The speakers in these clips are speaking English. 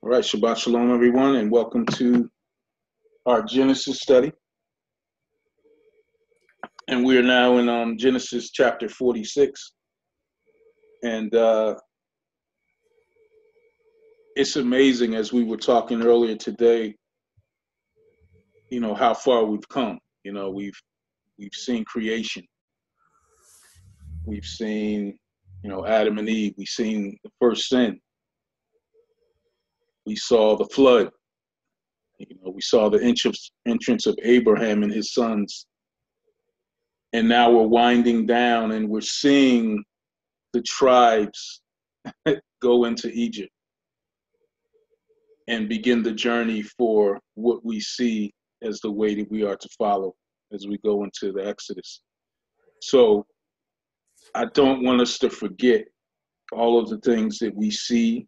All right, Shabbat Shalom, everyone, and welcome to our Genesis study. And we are now in um, Genesis chapter 46. And uh, it's amazing, as we were talking earlier today, you know, how far we've come. You know, we've we've seen creation. We've seen, you know, Adam and Eve. We've seen the first sin we saw the flood. You know, we saw the entrance, entrance of Abraham and his sons. And now we're winding down and we're seeing the tribes go into Egypt and begin the journey for what we see as the way that we are to follow as we go into the Exodus. So I don't want us to forget all of the things that we see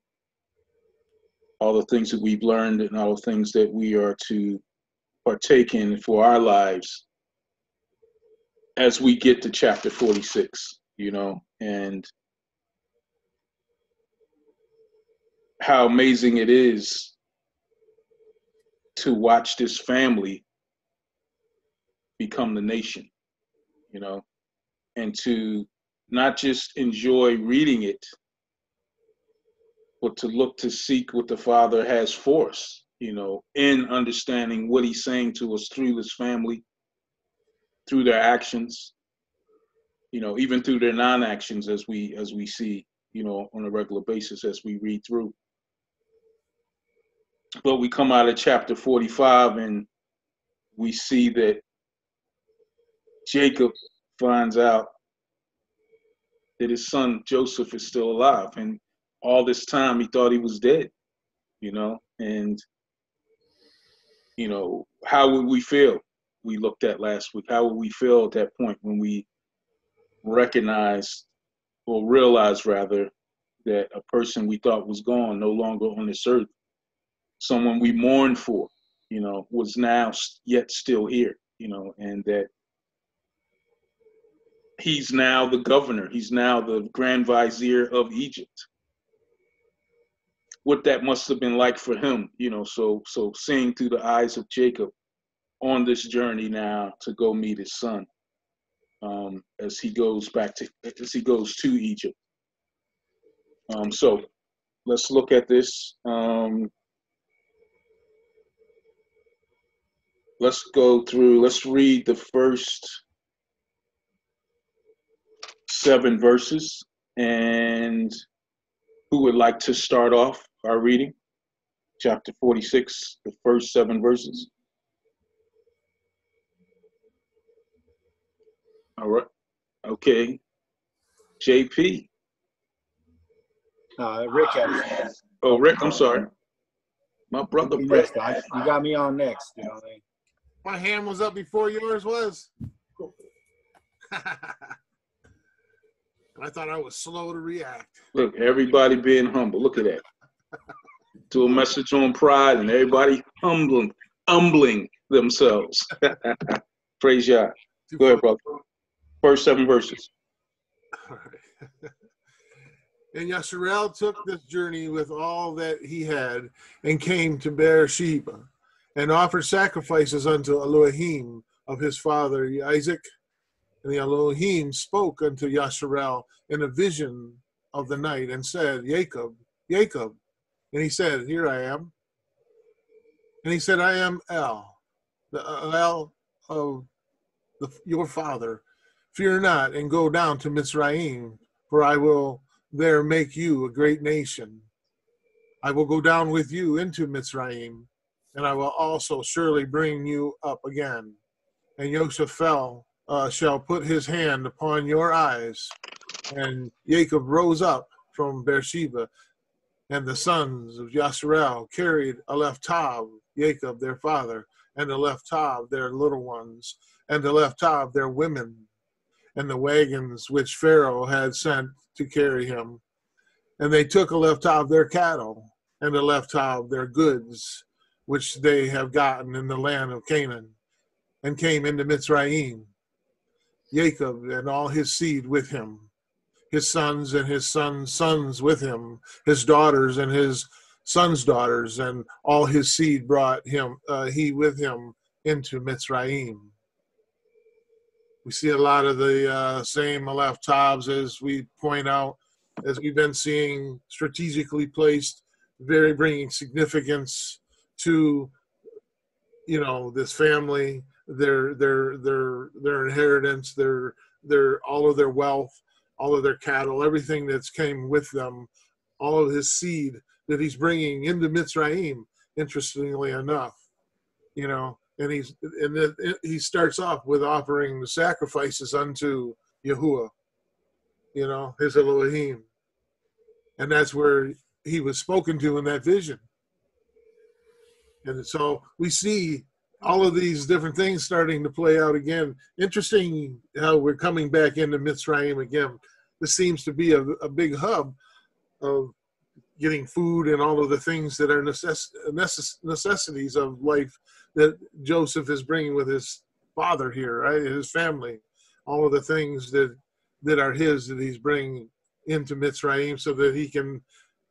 all the things that we've learned and all the things that we are to partake in for our lives as we get to chapter 46, you know, and how amazing it is to watch this family become the nation, you know, and to not just enjoy reading it, but to look to seek what the Father has for us, you know, in understanding what He's saying to us through this family, through their actions, you know, even through their non-actions as we as we see, you know, on a regular basis as we read through. But we come out of chapter 45 and we see that Jacob finds out that his son Joseph is still alive. And all this time he thought he was dead, you know, and you know, how would we feel? We looked at last week. How would we feel at that point when we recognized or realized rather that a person we thought was gone, no longer on this earth, someone we mourned for, you know, was now yet still here, you know, and that he's now the governor, he's now the grand vizier of Egypt what that must have been like for him, you know. So so seeing through the eyes of Jacob on this journey now to go meet his son um, as he goes back to as he goes to Egypt. Um, so let's look at this. Um, let's go through. Let's read the first seven verses and who would like to start off? Our reading, chapter 46, the first seven verses. All right. Okay. JP. Uh, Rick has. Oh, Rick, I'm sorry. My brother Rick. You got me on next. You know what I mean? My hand was up before yours was. I thought I was slow to react. Look, everybody being humble. Look at that to a message on pride and everybody humbling, humbling themselves. Praise God. Go ahead, brother. First seven verses. And Yasharal took this journey with all that he had and came to Beersheba and offered sacrifices unto Elohim of his father Isaac. And the Elohim spoke unto Yasharal in a vision of the night and said, Jacob, Jacob. And he said, Here I am. And he said, I am El, the uh, El of the, your father. Fear not, and go down to Mizraim, for I will there make you a great nation. I will go down with you into Mizraim, and I will also surely bring you up again. And Joseph fell, uh, shall put his hand upon your eyes. And Jacob rose up from Beersheba and the sons of Yasharal carried Aleph Tav, Jacob their father, and Aleph Tav their little ones, and Aleph Tav their women, and the wagons which Pharaoh had sent to carry him. And they took Aleph Tav their cattle, and Aleph Tav their goods, which they have gotten in the land of Canaan, and came into Mitzrayim, Jacob and all his seed with him his sons and his sons' sons with him, his daughters and his son's daughters, and all his seed brought him, uh, he with him into Mitzrayim. We see a lot of the uh, same Tavs as we point out, as we've been seeing strategically placed, very bringing significance to, you know, this family, their their their their inheritance, their their all of their wealth, all of their cattle, everything that's came with them, all of his seed that he's bringing into Mitzrayim. Interestingly enough, you know, and he's and then he starts off with offering the sacrifices unto Yahuah, you know, his Elohim, and that's where he was spoken to in that vision. And so we see all of these different things starting to play out again. Interesting how we're coming back into Mitzrayim again. This seems to be a, a big hub of getting food and all of the things that are necess- necess- necessities of life that Joseph is bringing with his father here, right? His family, all of the things that that are his that he's bringing into Mitzrayim so that he can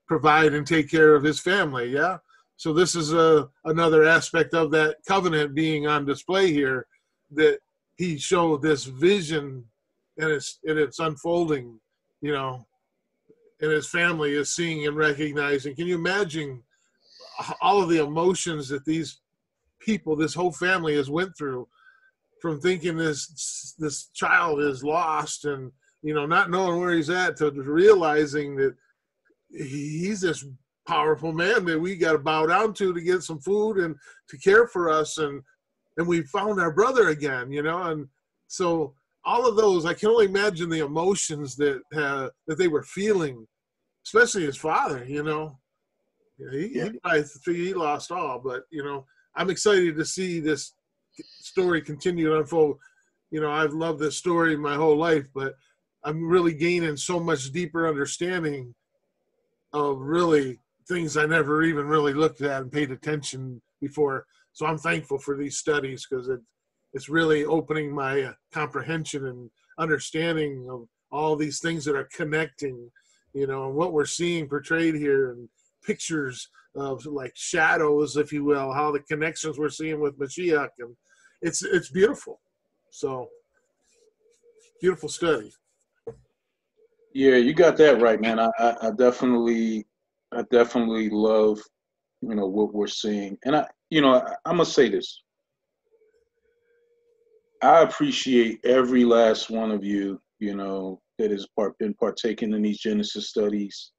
provide and take care of his family. Yeah. So this is a another aspect of that covenant being on display here that he showed this vision and it's and it's unfolding, you know, and his family is seeing and recognizing. Can you imagine all of the emotions that these people, this whole family has went through from thinking this this child is lost and you know not knowing where he's at to realizing that he's this powerful man that we got to bow down to to get some food and to care for us and and we found our brother again you know? And so all of those i can only imagine the emotions that uh, that they were feeling especially his father you know? He, yeah. he, he lost all but you know i'm excited to see this story continue to unfold. You know i've loved this story my whole life but i'm really gaining so much deeper understanding of really things I never even really looked at and paid attention before. So I'm thankful for these studies because it, it's really opening my uh, comprehension and understanding of all these things that are connecting, you know, and what we're seeing portrayed here and pictures of like shadows, if you will, how the connections we're seeing with Mashiach, and it's it's beautiful. So beautiful study. Yeah, you got that right, man. I, I, I definitely I definitely love, you know, what we're seeing. And I, you know, I, I'm gonna say this. I appreciate every last one of you, you know, that has part, been partaking in these Genesis studies.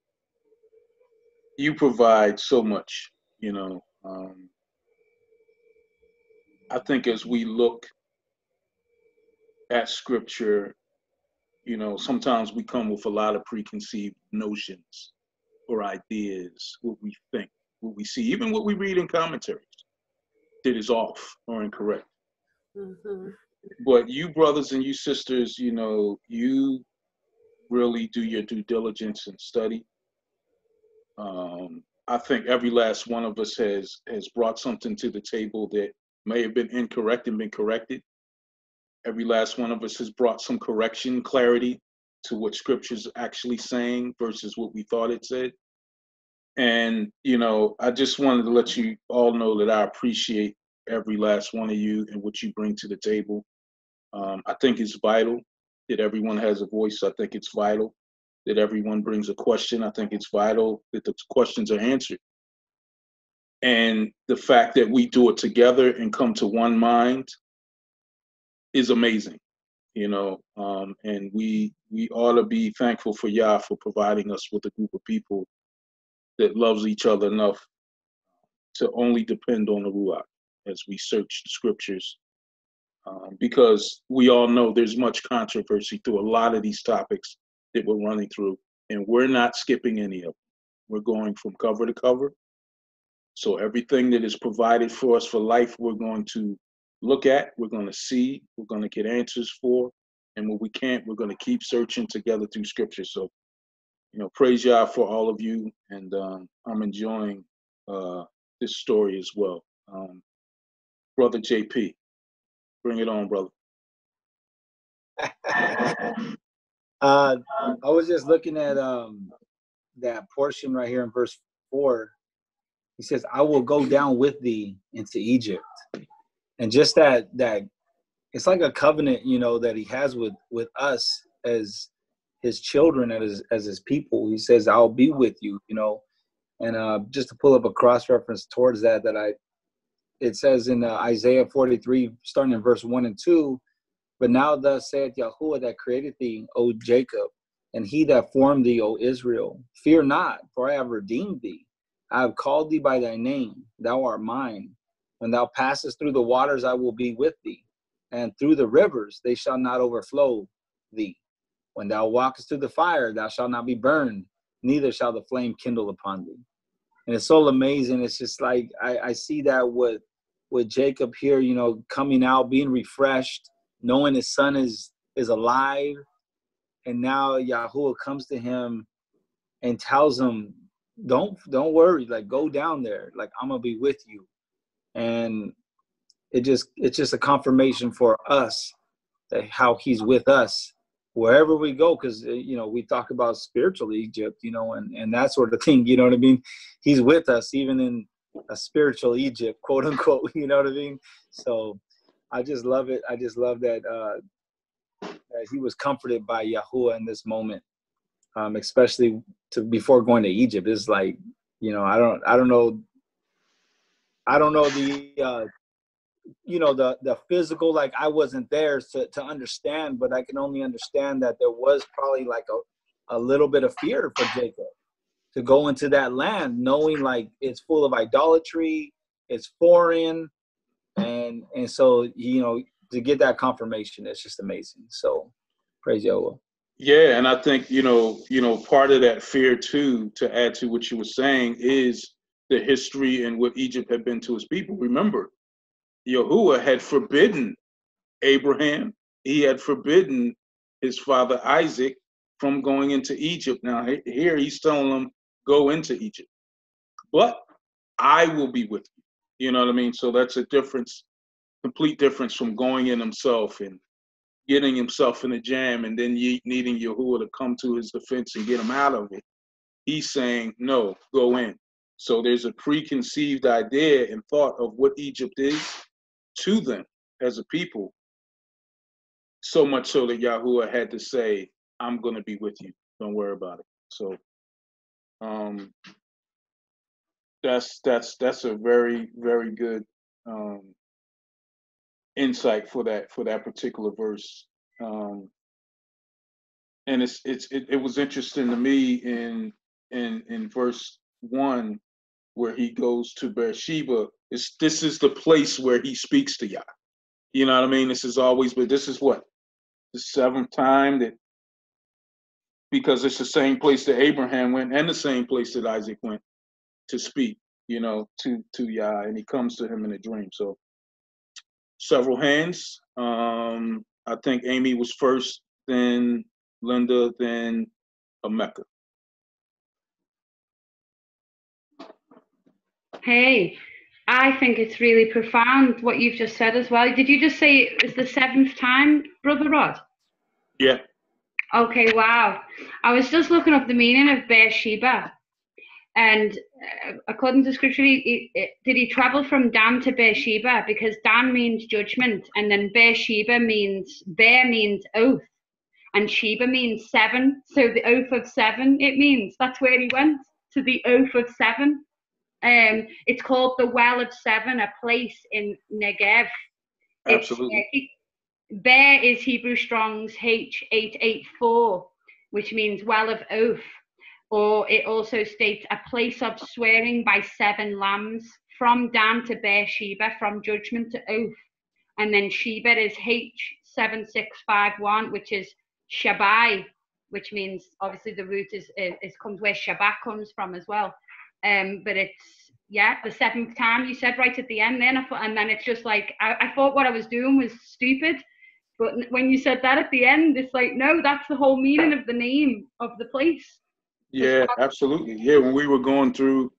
You provide so much, you know. Um, I think as we look at scripture, you know, sometimes we come with a lot of preconceived notions or ideas, what we think, what we see, even what we read in commentaries that is off or incorrect. Mm-hmm. But you brothers and you sisters, you know, you really do your due diligence and study. Um, I think every last one of us has has brought something to the table that may have been incorrect and been corrected. Every last one of us has brought some correction, clarity to what scripture's actually saying versus what we thought it said. And, you know, I just wanted to let you all know that I appreciate every last one of you and what you bring to the table. Um, I think it's vital that everyone has a voice. I think it's vital that everyone brings a question. I think it's vital that the questions are answered. And the fact that we do it together and come to one mind is amazing you know um, and we we ought to be thankful for Yah for providing us with a group of people that loves each other enough to only depend on the Ruach as we search the scriptures. Um, because we all know there's much controversy through a lot of these topics that we're running through, and we're not skipping any of them. We're going from cover to cover. So everything that is provided for us for life, we're going to look at, we're going to see, we're going to get answers for, and when we can't, we're going to keep searching together through scripture. So you know, praise Yah for all of you, and um, I'm enjoying uh, this story as well. Um, brother JP, bring it on, brother. uh, I was just looking at um, that portion right here in verse four, he says, I will go down with thee into Egypt. And just that that it's like a covenant, you know, that he has with with us as his children as as his people. He says, I'll be with you, you know. And uh, just to pull up a cross reference towards that, that I, it says in uh, Isaiah 43, starting in verse 1 and 2, but now thus saith Yahuah that created thee, O Jacob, and he that formed thee, O Israel. Fear not, for I have redeemed thee. I have called thee by thy name, thou art mine. When thou passest through the waters, I will be with thee, and through the rivers, they shall not overflow thee. When thou walkest through the fire, thou shalt not be burned, neither shall the flame kindle upon thee. And it's so amazing. It's just like I, I see that with with Jacob here, you know, coming out, being refreshed, knowing his son is is alive, and now Yahuah comes to him and tells him, "Don't don't worry, like go down there, like I'm gonna be with you," and it just it's just a confirmation for us that how he's with us wherever we go. Because uh, you know we talk about spiritual egypt you know and and that sort of thing you know what i mean? He's with us even in a spiritual egypt quote unquote you know what i mean? So i just love it. I just love that uh that he was comforted by yahuah in this moment um especially to before going to egypt. It's like you know i don't i don't know i don't know the uh you know the the physical like i wasn't there to, to understand but i can only understand that there was probably like a, a little bit of fear for jacob to go into that land knowing like it's full of idolatry it's foreign and and so you know to get that confirmation it's just amazing so praise Yahweh. yeah and i think you know you know part of that fear too to add to what you were saying is the history and what egypt had been to his people remember Yahuah had forbidden Abraham, he had forbidden his father Isaac from going into Egypt. Now, here he's telling them, go into Egypt. But I will be with you. You know what I mean? So that's a difference, complete difference from going in himself and getting himself in a jam and then needing Yahuah to come to his defense and get him out of it. He's saying, no, go in. So there's a preconceived idea and thought of what Egypt is to them as a people, so much so that Yahuah had to say, I'm going to be with you. Don't worry about it. So um, that's that's that's a very very good um, insight for that for that particular verse. Um, and it's it's it, it was interesting to me in in in verse one where he goes to Beersheba it's, this is the place where he speaks to Yah. You know what I mean? This is always, but this is what? The seventh time that, because it's the same place that Abraham went and the same place that Isaac went to speak, you know, to, to Yah, and he comes to him in a dream. So several hands. Um, I think Amy was first, then Linda, then Ameka. Hey, I think it's really profound what you've just said as well. Did you just say it's the seventh time, Brother Rod? Yeah. Okay, wow. I was just looking up the meaning of Beersheba. And uh, according to scripture, he, he, did he travel from Dan to Beersheba? Because Dan means judgment, and then Beersheba means, Bear means oath, and Sheba means seven. So the oath of seven, it means. That's where he went, to the oath of seven. Um, it's called the Well of Seven, a place in Negev. Absolutely. Uh, Bear is Hebrew Strong's H884, which means Well of Oath. Or it also states a place of swearing by seven lambs from Dan to Beersheba, from judgment to oath. And then Sheba is H7651, which is Shabai, which means obviously the root is, is, is comes where Shabbat comes from as well. Um, but it's yeah, the seventh time you said right at the end. Then I thought, and then it's just like I, I thought what I was doing was stupid, but when you said that at the end, it's like no, that's the whole meaning of the name of the place. Yeah, absolutely. Yeah, when we were going through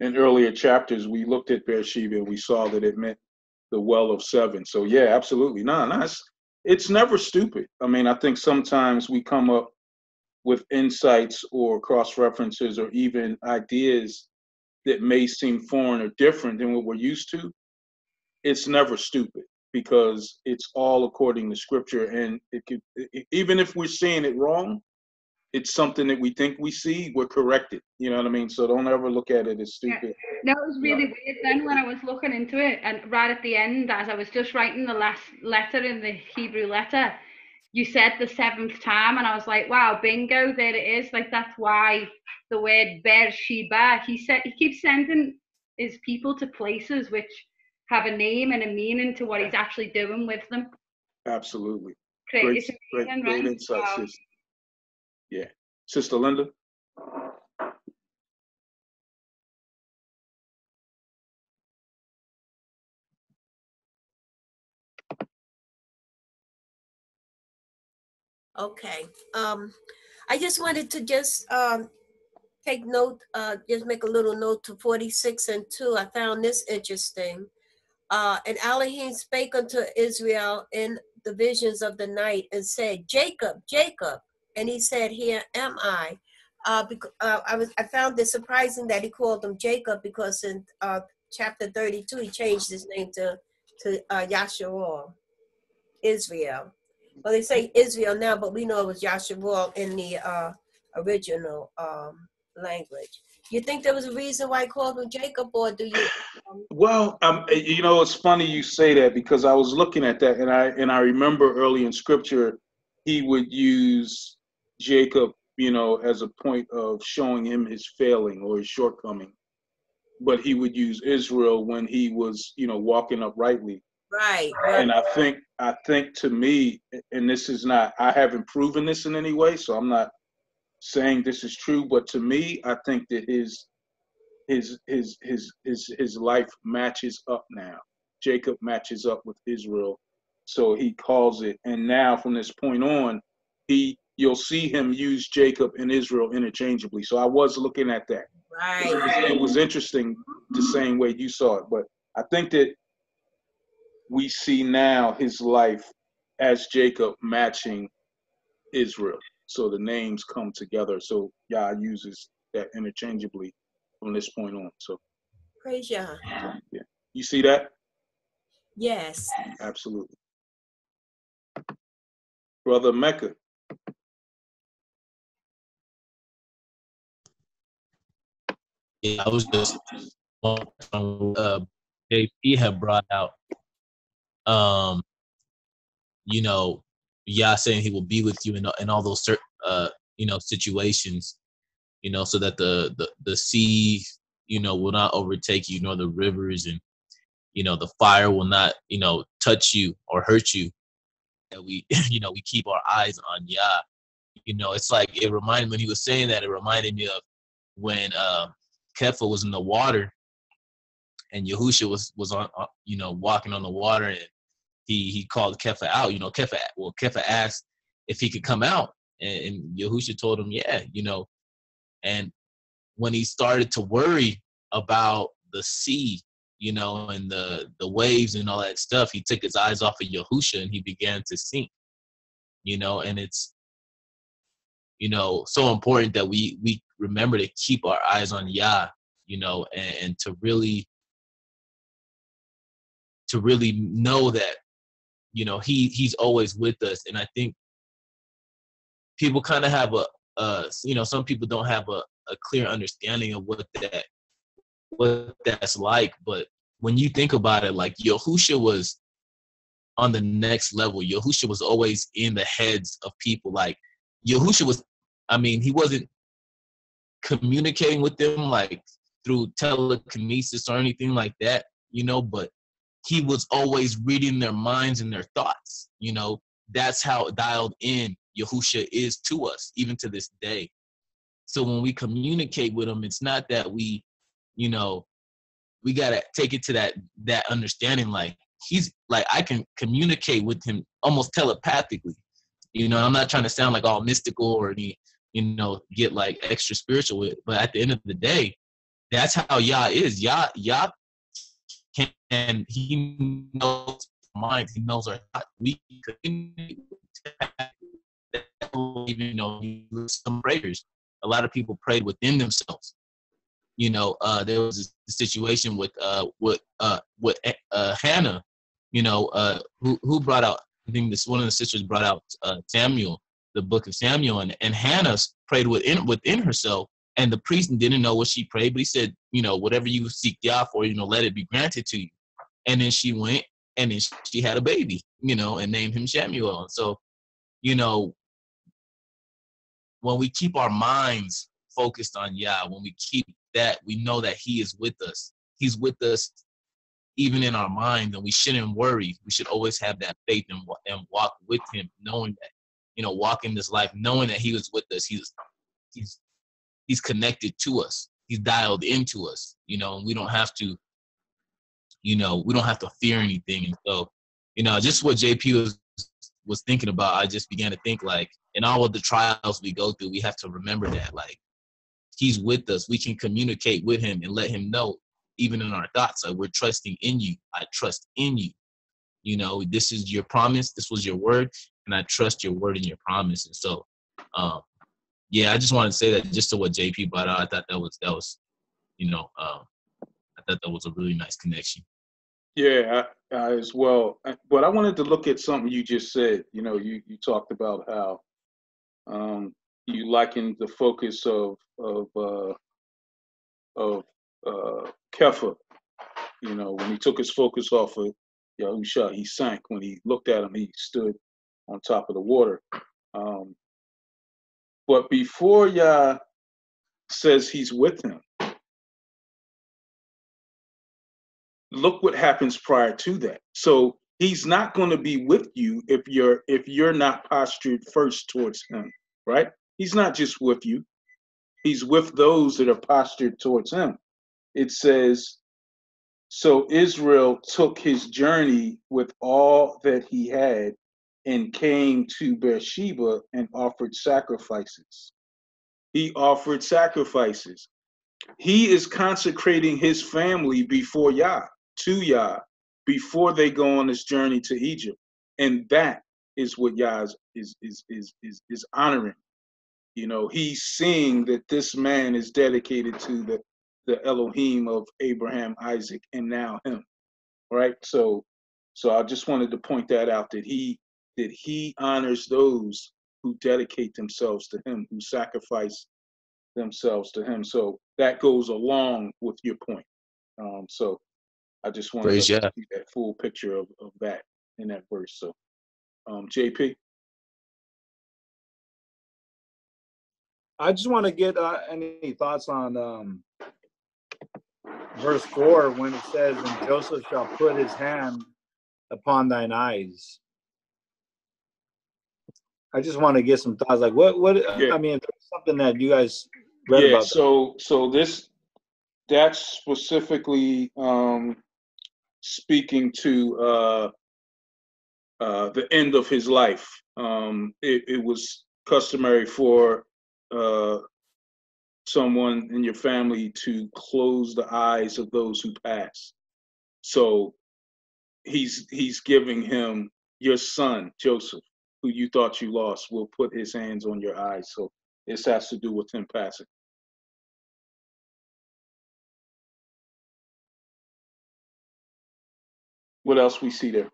in earlier chapters, we looked at Beersheba and we saw that it meant the well of seven. So yeah, absolutely. No, no, it's, it's never stupid. I mean, I think sometimes we come up with insights or cross references or even ideas that may seem foreign or different than what we're used to, it's never stupid because it's all according to scripture. And it could even if we're seeing it wrong it's something that we think we see we're corrected. You know what i mean? So don't ever look at it as stupid. Yeah. that was really weird then when i was looking into it and right at the end as i was just writing the last letter in the hebrew letter you said the seventh time and i was like wow bingo there it is like that's why the word beersheba he said he keeps sending his people to places which have a name and a meaning to what he's actually doing with them. Absolutely. Great, great, great, great insight, wow. sister. Yeah. Sister Linda? Okay. Um, I just wanted to just um, take note, uh, just make a little note to 46 and 2. I found this interesting. Uh, and Elohim spake unto Israel in the visions of the night and said, Jacob, Jacob. And he said, Here am I. Uh, because, uh, I was I found this surprising that he called him Jacob because in uh, chapter 32 he changed his name to to uh, Yasharal, Israel. Well, they say Israel now, but we know it was Yasharal in the uh, original um, language. You think there was a reason why he called him Jacob, or do you? Um... Well, um, you know, it's funny you say that because I was looking at that, and I and I remember early in Scripture, he would use Jacob, you know, as a point of showing him his failing or his shortcoming, but he would use Israel when he was, you know, walking uprightly. Right. And I think I think to me, and this is not I haven't proven this in any way, so I'm not saying this is true, but to me, I think that his his his his his his life matches up now. Jacob matches up with Israel, so he calls it. And now, from this point on, he you'll see him use Jacob and Israel interchangeably. So I was looking at that. Right. It was, it was interesting the same way you saw it, but I think that we see now his life as Jacob matching Israel so the names come together. So Yah uses that interchangeably from this point on. So praise Yah. Yeah, you see that? Yes. Absolutely, brother Mecca. Yeah, I was just uh, JP had brought out, um, you know, Yah saying he will be with you in, in all those uh, you know, situations, you know, so that the, the, the sea, you know, will not overtake you, nor the rivers and, you know, the fire will not, you know, touch you or hurt you. And we, you know, we keep our eyes on Yah. You know, it's like, it reminded, me when he was saying that, it reminded me of when uh, Kepha was in the water and Yahusha was, was on, uh, you know, walking on the water and he he called Kepha out. You know, Kepha well Kepha asked if he could come out, and, and Yahusha told him, yeah, you know. And when he started to worry about the sea, you know, and the the waves and all that stuff, he took his eyes off of Yahusha and he began to sink. You know, and it's you know so important that we we remember to keep our eyes on Yah, you know, and, and to really to really know that you know he he's always with us and i think people kind of have a uh you know some people don't have a, a clear understanding of what that what that's like but when you think about it like yahusha was on the next level. Yahusha was always in the heads of people like yahusha was i mean he wasn't communicating with them like through telekinesis or anything like that you know but he was always reading their minds and their thoughts. You know, that's how dialed in Yahusha is to us, even to this day. So when we communicate with him, it's not that we, you know, we gotta take it to that that understanding. Like he's like I can communicate with him almost telepathically. You know, I'm not trying to sound like all mystical or any, you know, get like extra spiritual with. But at the end of the day, that's how Yah is. Yah Yah and he knows minds. He knows our thoughts. We even know some prayers. A lot of people prayed within themselves. You know, uh, there was a situation with uh, with uh, with uh, Hannah. You know, uh, who who brought out? I think this one of the sisters brought out uh, Samuel, the book of Samuel, and and Hannah prayed within within herself, and the priest didn't know what she prayed, but he said, you know, whatever you seek Yah for, you know, let it be granted to you. And then she went and then she had a baby, you know, and named him Samuel. So, you know, when we keep our minds focused on Yah, when we keep that, we know that He is with us. He's with us even in our mind, and we shouldn't worry. We should always have that faith and, and walk with Him, knowing that, you know, walking this life, knowing that He was with us. He's He's He's connected to us. He's dialed into us, you know, and we don't have to you know, we don't have to fear anything. And so, you know, just what JP was was thinking about, I just began to think like, in all of the trials we go through, we have to remember that like he's with us. We can communicate with him and let him know, even in our thoughts, like we're trusting in you. I trust in you. You know, this is your promise. This was your word, and I trust your word and your promise. And so, um, yeah, I just wanted to say that just to what JP brought out. I thought that was that was, you know, um, thought that was a really nice connection. Yeah, I, I as well. But I wanted to look at something you just said. You know, you, you talked about how um, you likened the focus of of uh, of uh, Kepha. You know, when he took his focus off of Yahusha, he sank. When he looked at him, he stood on top of the water. Um, but before Yah says he's with him, look what happens prior to that. So he's not going to be with you if you're if you're not postured first towards him, right? He's not just with you. He's with those that are postured towards him. It says, so Israel took his journey with all that he had and came to Beersheba and offered sacrifices. He offered sacrifices. He is consecrating his family before Yah to Yah before they go on this journey to Egypt. And that is what Yah is, is, is, is, is, is honoring. You know, he's seeing that this man is dedicated to the, the Elohim of Abraham, Isaac, and now him. Right? So so I just wanted to point that out that he that he honors those who dedicate themselves to him, who sacrifice themselves to him. So that goes along with your point. Um, so I just wanted Praise to yeah. see that full picture of, of that in that verse. So, um, JP. I just want to get uh, any thoughts on um, verse 4 when it says, And Joseph shall put his hand upon thine eyes. I just want to get some thoughts. Like, what, what, yeah. I mean, something that you guys read yeah, about. So, so this, that's specifically um, speaking to uh, uh, the end of his life. Um, it, it, was customary for uh, someone in your family to close the eyes of those who pass. So he's he's giving him your son Joseph, who you thought you lost, will put his hands on your eyes. So this has to do with him passing. What else we see there?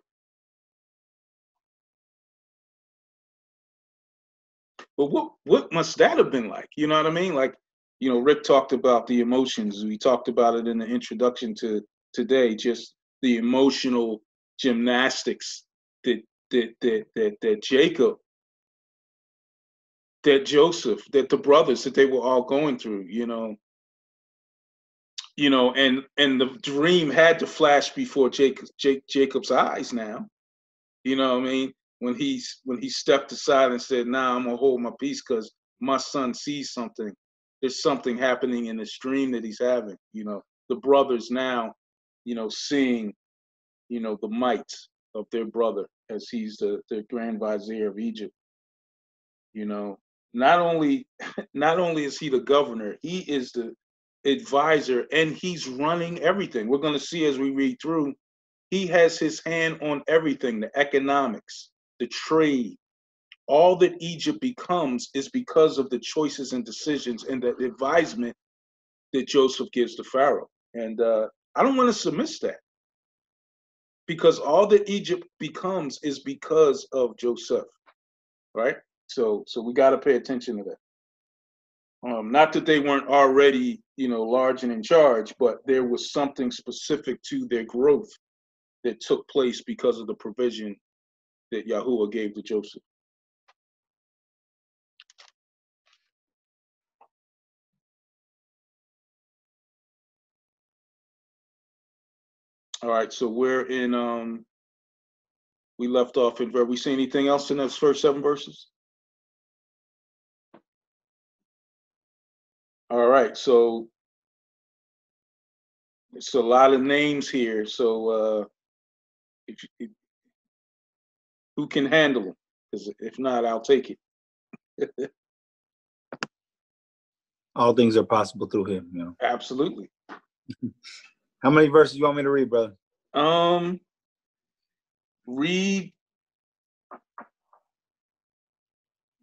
But what what must that have been like? You know what I mean? Like, you know, Rick talked about the emotions. We talked about it in the introduction to today, just the emotional gymnastics that that that that, that Jacob, that Joseph, that the brothers that they were all going through, you know, you know, and and the dream had to flash before Jake, Jacob's eyes. Now, you know, what I mean, when he's when he stepped aside and said, "Now nah, I'm gonna hold my peace because my son sees something. There's something happening in this dream that he's having." You know, the brothers now, you know, seeing, you know, the might of their brother as he's the the grand vizier of Egypt. You know, not only not only is he the governor, he is the advisor and he's running everything. We're going to see as we read through, he has his hand on everything the economics, the trade. All that Egypt becomes is because of the choices and decisions and the advisement that Joseph gives to Pharaoh. And uh, I don't want to submiss that because all that Egypt becomes is because of Joseph, right? So, so we got to pay attention to that. Um, not that they weren't already, you know, large and in charge, but there was something specific to their growth that took place because of the provision that Yahuah gave to Joseph. All right, so we're in um we left off in verse. We see anything else in those first seven verses? All right, so it's a lot of names here. So uh if, if who can handle them? Because if not, I'll take it. All things are possible through him, you know. Absolutely. How many verses you want me to read, brother? Um, read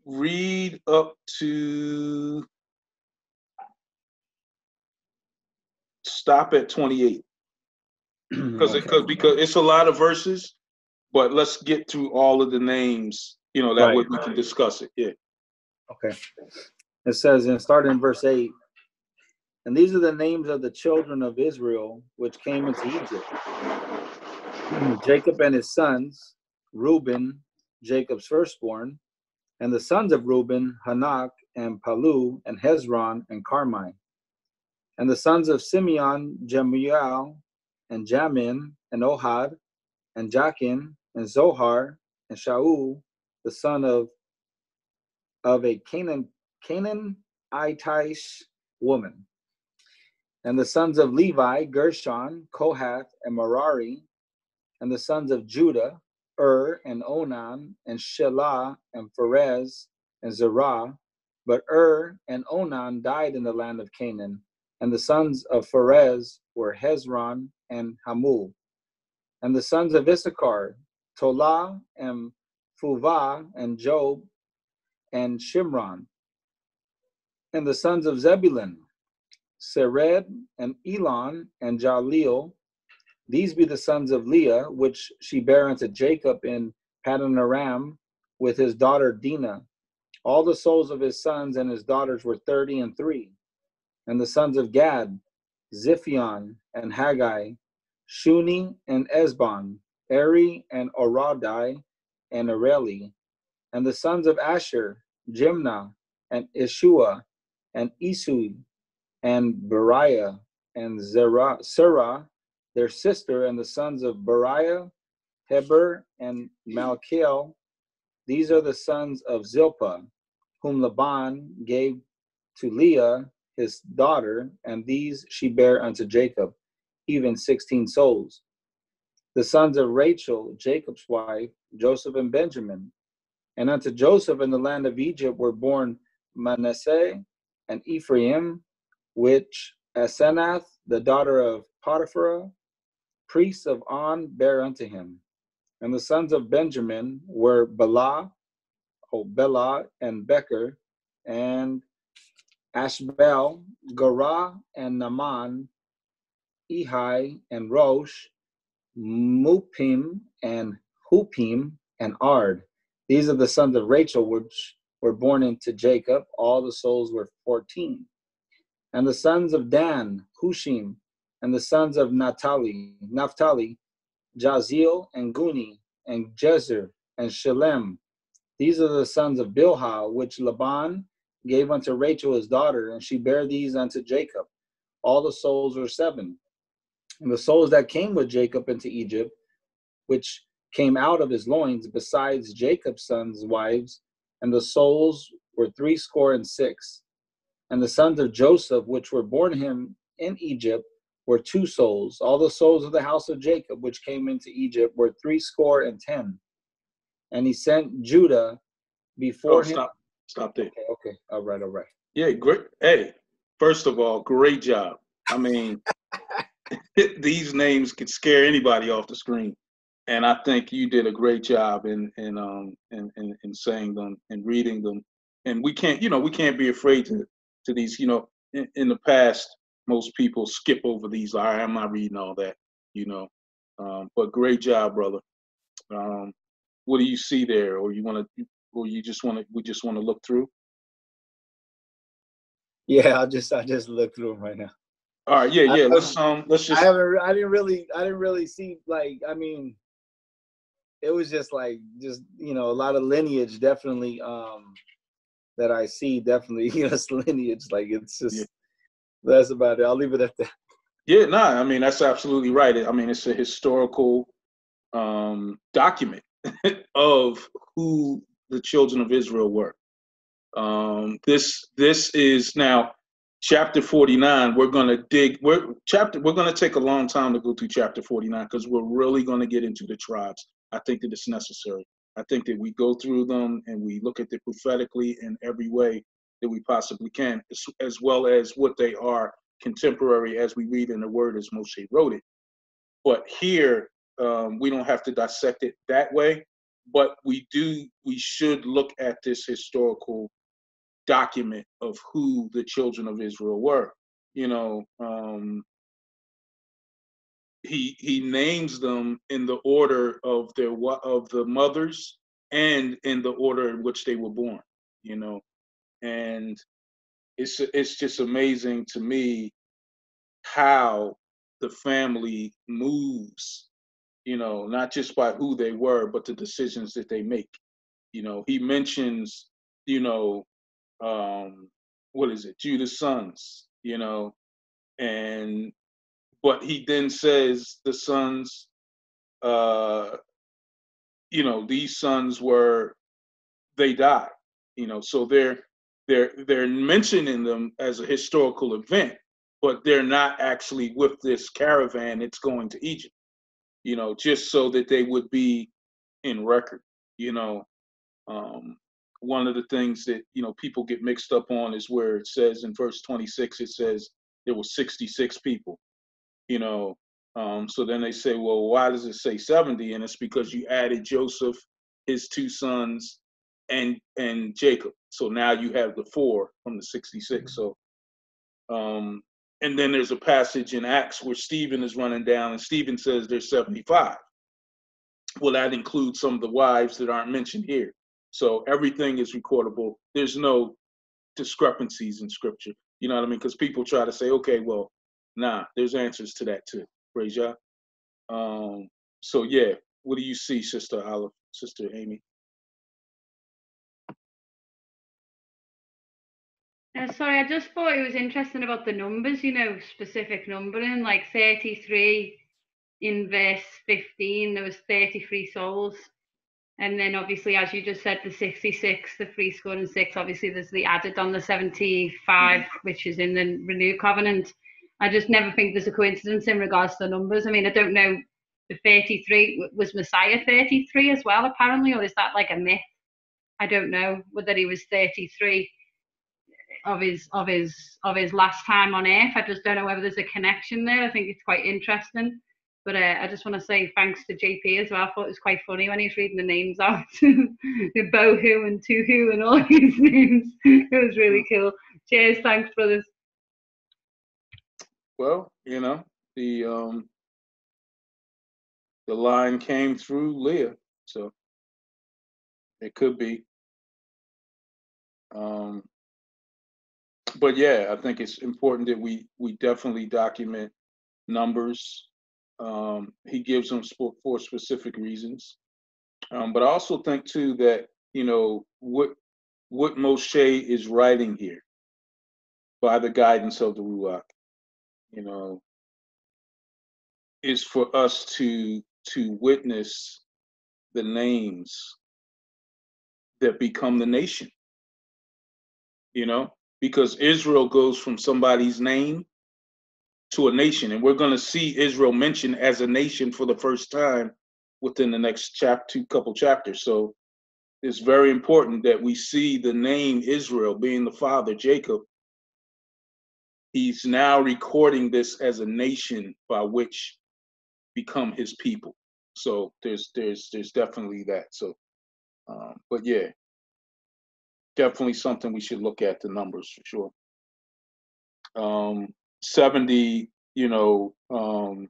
read up to stop at 28 mm, because Okay. because because it's a lot of verses but let's get through all of the names you know that Right. way we can discuss it yeah Okay. It says, and starting in verse 8, and these are the names of the children of Israel which came into Egypt Jacob and his sons, Reuben, Jacob's firstborn, and the sons of Reuben, Hanak, and Palu, and Hezron, and Carmi. And the sons of Simeon, Jemuel, and Jamin, and Ohad, and Jachin, and Zohar, and Shaul, the son of of a Canaan Canaanitish woman. And the sons of Levi, Gershon, Kohath, and Merari, and the sons of Judah, Ur, and Onan, and Shelah, and Pharez, and Zerah. But Ur and Onan died in the land of Canaan, and the sons of Pharez were Hezron and Hamul. And the sons of Issachar, Tola and Phuvah, and Job, and Shimron. And the sons of Zebulun, Sered, and Elon, and Jaleel. These be the sons of Leah, which she bare unto Jacob in Paddan Aram with his daughter Dinah. All the souls of his sons and his daughters were thirty and three. And the sons of Gad, Ziphion, and Haggai, Shuni, and Esbon, Eri, and Oradai, and Areli. And the sons of Asher, Jimnah, and Ishua, and Isui, and Beriah, and Zerah, their sister, and the sons of Beriah, Heber, and Malkiel. These are the sons of Zilpah, whom Laban gave to Leah, his daughter, and these she bare unto Jacob, even sixteen souls. The sons of Rachel, Jacob's wife, Joseph and Benjamin. And unto Joseph in the land of Egypt were born Manasseh and Ephraim, which Asenath, the daughter of Potiphar, priest of On, bare unto him. And the sons of Benjamin were Bela, oh, Bela and Becher, and Ashbel, Gorah, and Naaman, Ehi, and Rosh, Muppim, and Huppim, and Ard. These are the sons of Rachel, which were born into Jacob. All the souls were 14. And the sons of Dan, Hushim, and the sons of Naphtali, Naphtali, Jaziel, and Guni, and Jezer, and Shalem. These are the sons of Bilhah, which Laban gave unto Rachel his daughter, and she bare these unto Jacob. All the souls were seven. And the souls that came with Jacob into Egypt, which came out of his loins, besides Jacob's sons' wives, and the souls were threescore and six. And the sons of Joseph, which were born him in Egypt, were two souls. All the souls of the house of Jacob, which came into Egypt, were threescore and ten. And he sent Judah before Oh, him. stop, stop there. Okay, okay, all right, all right. Yeah, great. Hey, first of all, great job. I mean, these names could scare anybody off the screen, and I think you did a great job in in um in in, in saying them and reading them. And we can't, you know, we can't be afraid to to these. You know, in, in the past, most people skip over these. All right, I'm not reading all that, you know. Um, but great job, brother. Um, what do you see there, or you want to, or you just want to, we just want to look through? Yeah, I just I just look through them right now. All right, yeah, I- yeah. Let's um, let's just I haven't. I didn't really. I didn't really see. Like, I mean, it was just like, just you know, a lot of lineage. Definitely, um, that I see. Definitely, you know, it's lineage. Like, it's just. Yeah. That's about it. I'll leave it at that. Yeah, no, I mean that's absolutely right. I mean it's a historical um, document of who the children of Israel were. Um, this this is now chapter 49. We're going to dig. We're chapter. We're going to take a long time to go through chapter 49 because we're really going to get into the tribes. I think that it's necessary. I think that we go through them and we look at them prophetically in every way that we possibly can, as, as well as what they are contemporary as we read in the word as Moshe wrote it. But here, um, we don't have to dissect it that way, but we do, we should look at this historical document of who the children of Israel were. You know, um, he he names them in the order of their of the mothers and in the order in which they were born. You know, and it's it's just amazing to me how the family moves you know not just by who they were but the decisions that they make. You know he mentions you know um what is it? Judah's sons you know and but he then says the sons uh you know these sons were they died you know so they're they're they're mentioning them as a historical event but they're not actually with this caravan It's going to egypt you know just so that they would be in record you know? Um one of the things that you know people get mixed up on is where it says in verse 26 it says there were 66 people you know? Um so then they say well why does it say 70 and it's because you added joseph his two sons and and jacob. So now you have the four from the 66 so um and then there's a passage in acts where stephen is running down and stephen says there's 75 well that includes some of the wives that aren't mentioned here. So everything is recordable. There's no discrepancies in scripture. You know what i mean? Because people try to say okay well nah there's answers to that too. Praise um so yeah what do you see sister olive sister amy Uh, sorry, I just thought it was interesting about the numbers, you know, specific numbering, like 33 in verse 15, there was 33 souls. And then obviously, as you just said, the 66, the free score and six, obviously there's the added on the 75, which is in the renewed covenant. I just never think there's a coincidence in regards to the numbers. I mean, I don't know the 33, was Messiah 33 as well, apparently, or is that like a myth? I don't know whether he was 33 of his of his of his last time on earth. I just don't know whether there's a connection there. I think it's quite interesting. But uh, I just want to say thanks to JP as well. I thought it was quite funny when he was reading the names out, the Bohu and Tuhu and all these names. It was really cool. Cheers, thanks, brothers. well you know the um the line came through leah so it could be um but yeah i think it's important that we we definitely document numbers. Um he gives them for specific reasons. Um but i also think too that you know what what moshe is writing here by the guidance of the ruach you know is for us to to witness the names that become the nation you know because israel goes from somebody's name to a nation. And we're going to see israel mentioned as a nation for the first time within the next chapter two couple chapters. So it's very important that we see the name israel being the father jacob. He's now recording this as a nation by which become his people. So there's there's there's definitely that. So um but yeah definitely something we should look at the numbers for sure um 70, you know, um,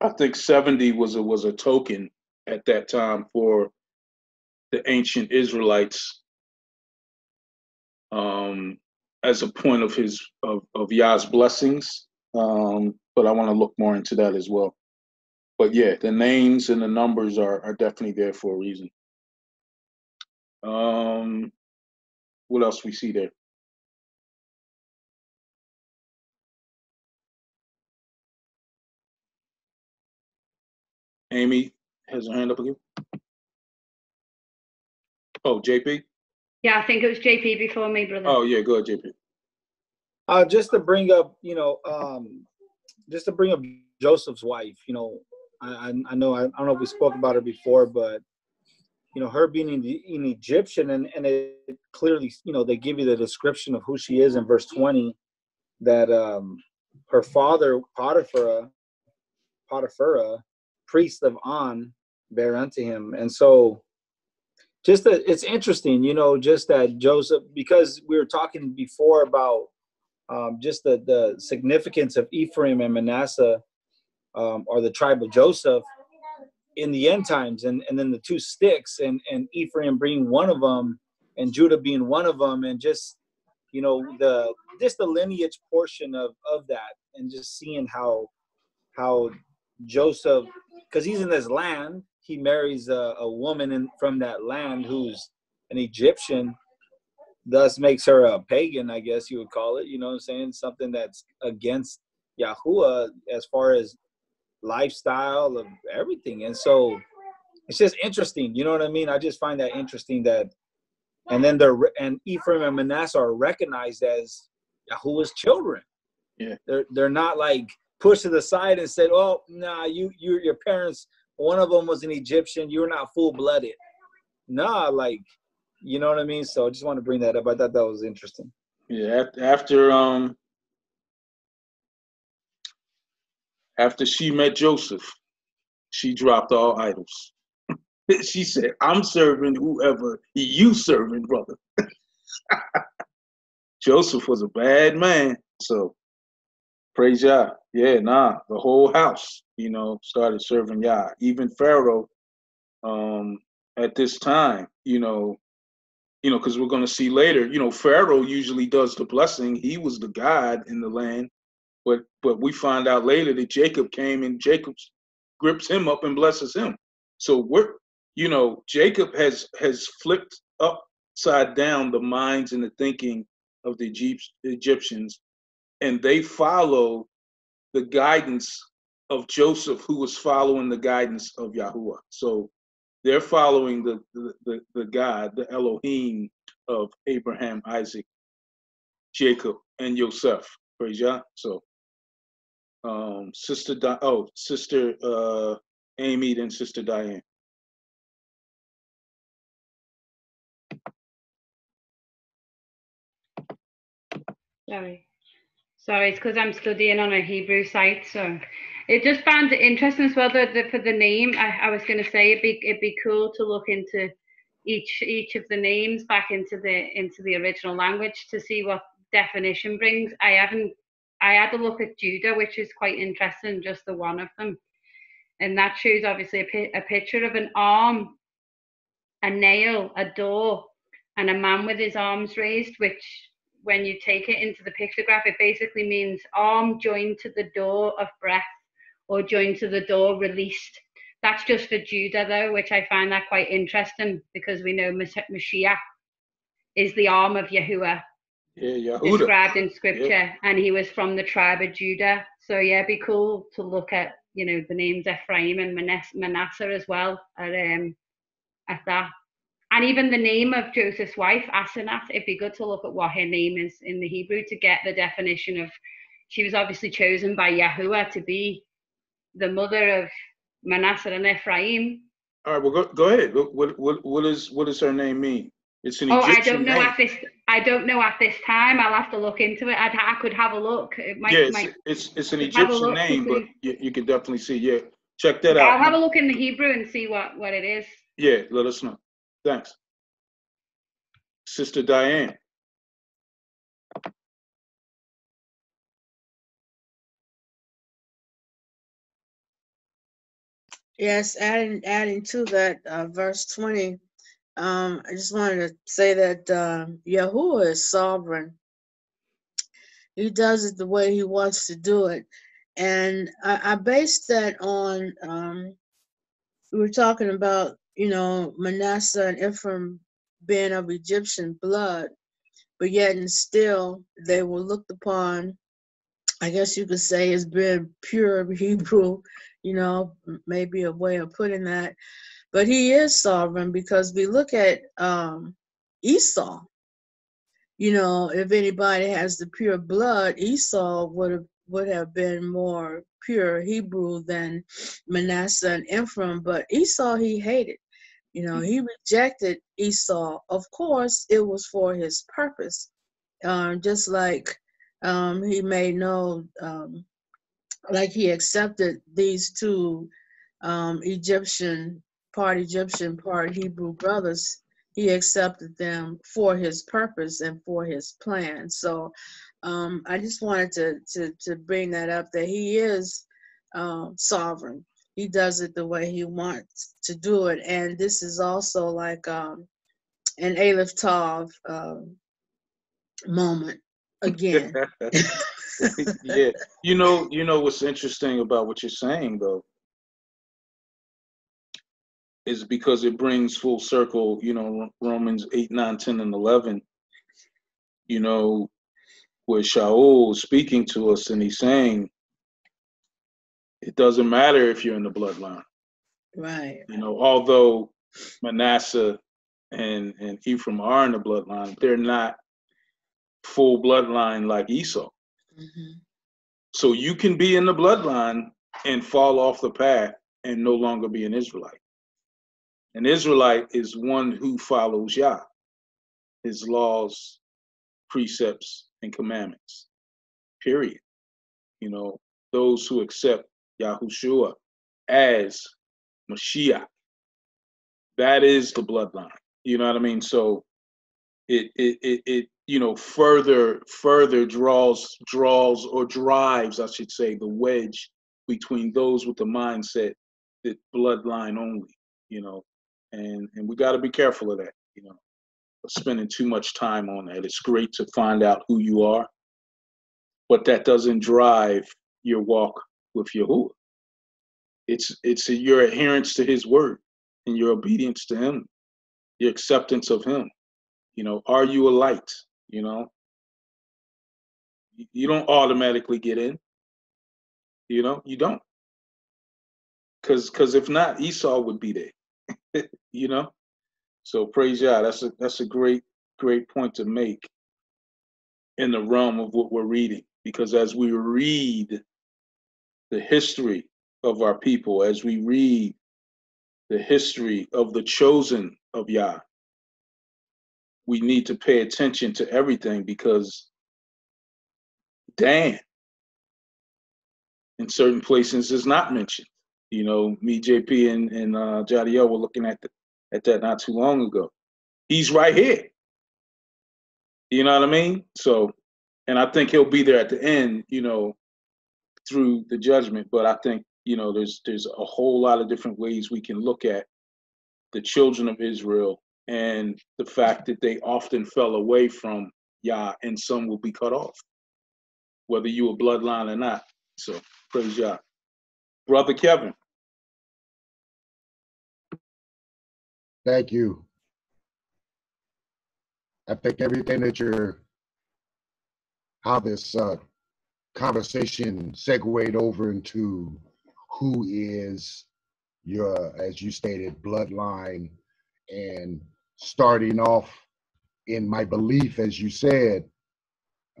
I think 70 was a was a token at that time for the ancient Israelites um, as a point of his of, of Yah's blessings. Um, but I want to look more into that as well. But yeah, the names and the numbers are are definitely there for a reason. Um, what else we see there? Amy has her hand up again. Oh, JP. Yeah, I think it was JP before me, brother. Oh yeah, go ahead, JP. Uh, just to bring up, you know, um, just to bring up Joseph's wife. You know, I, I, know I, I don't know if we spoke about her before, but you know, her being an, an Egyptian, and and it clearly, you know, they give you the description of who she is in verse twenty, that um, her father Potiphar, Potiphar, priest of On, bare unto him, and so just that it's interesting, you know, just that Joseph, because we were talking before about um, just the, the significance of Ephraim and Manasseh um, or the tribe of Joseph in the end times, and, and then the two sticks, and, and Ephraim being one of them, and Judah being one of them, and just you know the just the lineage portion of of that, and just seeing how how Joseph, because he's in this land, he marries a, a woman in, from that land who's an Egyptian, thus makes her a pagan, I guess you would call it. You know what I'm saying? Something that's against Yahuah as far as lifestyle of everything. And so it's just interesting. You know what I mean? I just find that interesting that, and then they're and Ephraim and Manasseh are recognized as Yahuah's children. Yeah, they're they're not like pushed to the side and said, "Oh, nah, you you your parents one of them was an Egyptian. You're not full blooded. Nah, like, you know what I mean? So I just want to bring that up. I thought that was interesting. Yeah, after um after she met Joseph, she dropped all idols. she said, I'm serving whoever you serving, brother. Joseph was a bad man. So praise Yah. Yeah, nah, the whole house, you know, started serving Yah. Even Pharaoh, um, at this time, you know, you know, because we're gonna see later, you know, Pharaoh usually does the blessing. He was the God in the land, but but we find out later that Jacob came and Jacob grips him up and blesses him. So we're, you know, Jacob has has flipped upside down the minds and the thinking of the Egyptians, and they follow the guidance of Joseph, who was following the guidance of Yahuah. So they're following the, the, the, the God, the Elohim of Abraham, Isaac, Jacob, and Joseph. Praise Yah. So, um, Sister, Di- oh, Sister uh, Amy, then Sister Diane. Sorry. Sorry, it's because I'm studying on a Hebrew site, so it just found it interesting as well that the, for the name. I, I was going to say it'd be it'd be cool to look into each each of the names back into the into the original language to see what definition brings. I haven't. I had a look at Judah, which is quite interesting, just the one of them, and that shows obviously a, a picture of an arm, a nail, a door, and a man with his arms raised, which when you take it into the pictograph, it basically means arm joined to the door of breath or joined to the door released. That's just for Judah, though, which I find that quite interesting because we know Mashiach is the arm of Yahuah. Yeah, Described in scripture, yeah. and he was from the tribe of Judah. So yeah, it'd be cool to look at you know the names Ephraim and Manasseh as well at um at that and even the name of Joseph's wife, Asenath, it'd be good to look at what her name is in the Hebrew to get the definition of. She was obviously chosen by Yahuah to be the mother of Manasseh and Ephraim. All right, well, go, go ahead. What, what, what, is, what does her name mean? It's an oh, Egyptian I don't know name. at this. I don't know at this time. I'll have to look into it. I'd, I could have a look. It might, yeah, it's, might, it's, it's an Egyptian name, but you, you, can definitely see. Yeah, check that I'll out. I'll have a look in the Hebrew and see what what it is. Yeah, let us know. Thanks. Sister Diane. Yes, adding adding to that uh, verse 20, um, I just wanted to say that uh, Yahuah is sovereign. He does it the way he wants to do it. And I, I based that on, um, we were talking about, you know, Manasseh and Ephraim being of Egyptian blood, but yet and still they were looked upon, I guess you could say, as being pure Hebrew you know, maybe a way of putting that. But he is sovereign because we look at um, Esau. You know, if anybody has the pure blood, Esau would have would have been more pure Hebrew than Manasseh and Ephraim. But Esau he hated. You know, he rejected Esau. Of course, it was for his purpose. Um, just like um, he made no um, like he accepted these two um, Egyptian, part Egyptian, part Hebrew brothers. He accepted them for his purpose and for his plan. So um, I just wanted to, to, to bring that up that he is um, sovereign. He does it the way he wants to do it. And this is also like um, an Aleph Tav um, moment again. yeah, you know, you know what's interesting about what you're saying though is because it brings full circle. You know, Romans eight, nine, ten, and eleven. You know, where Shaul is speaking to us and he's saying, it doesn't matter if you're in the bloodline. Right. You know, although Manasseh and and Ephraim are in the bloodline, they're not full bloodline like Esau. Mm-hmm. So you can be in the bloodline and fall off the path and no longer be an Israelite. An Israelite is one who follows Yah, his laws, precepts, and commandments. Period. You know, those who accept Yahushua as Mashiach. That is the bloodline. You know what I mean? So it it it, it you know further further draws draws or drives i should say the wedge between those with the mindset that bloodline only you know and and we got to be careful of that you know spending too much time on that it's great to find out who you are but that doesn't drive your walk with Yahuah. It's it's your adherence to His word and your obedience to Him, your acceptance of Him. You know, are you a light? You know, you don't automatically get in. You know, you don't. Cause, cause if not, Esau would be there. you know, so praise God. That's a that's a great great point to make in the realm of what we're reading. Because as we read the history of our people, as we read the history of the chosen of Yah, we need to pay attention to everything because Dan in certain places is not mentioned. You know, me, JP, and, and uh, Jadiel were looking at the, at that not too long ago. He's right here. You know what I mean? So, and I think he'll be there at the end. You know, through the judgment. But I think you know, there's there's a whole lot of different ways we can look at the children of Israel and the fact that they often fell away from Yah and some will be cut off, whether you a bloodline or not. So praise Yah. Brother Kevin. Thank you. I think everything that you're, how this uh, conversation segued over into who is your, as you stated, bloodline and starting off in my belief, as you said,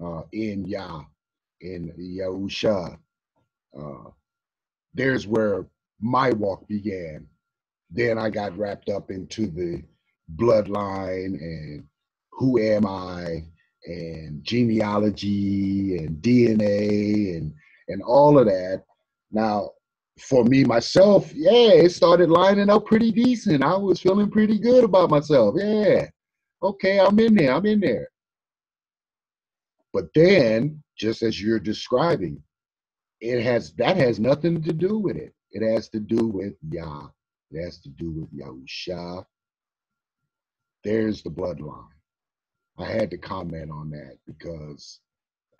uh, in Yah, in Yahusha. Uh, there's where my walk began. Then I got wrapped up into the bloodline and who am I and genealogy and DNA and and all of that. Now, for me myself, yeah, it started lining up pretty decent. I was feeling pretty good about myself. Yeah, okay, I'm in there. I'm in there. But then, just as you're describing, it has that has nothing to do with it. It has to do with Yah. It has to do with Yahusha. There's the bloodline. I had to comment on that because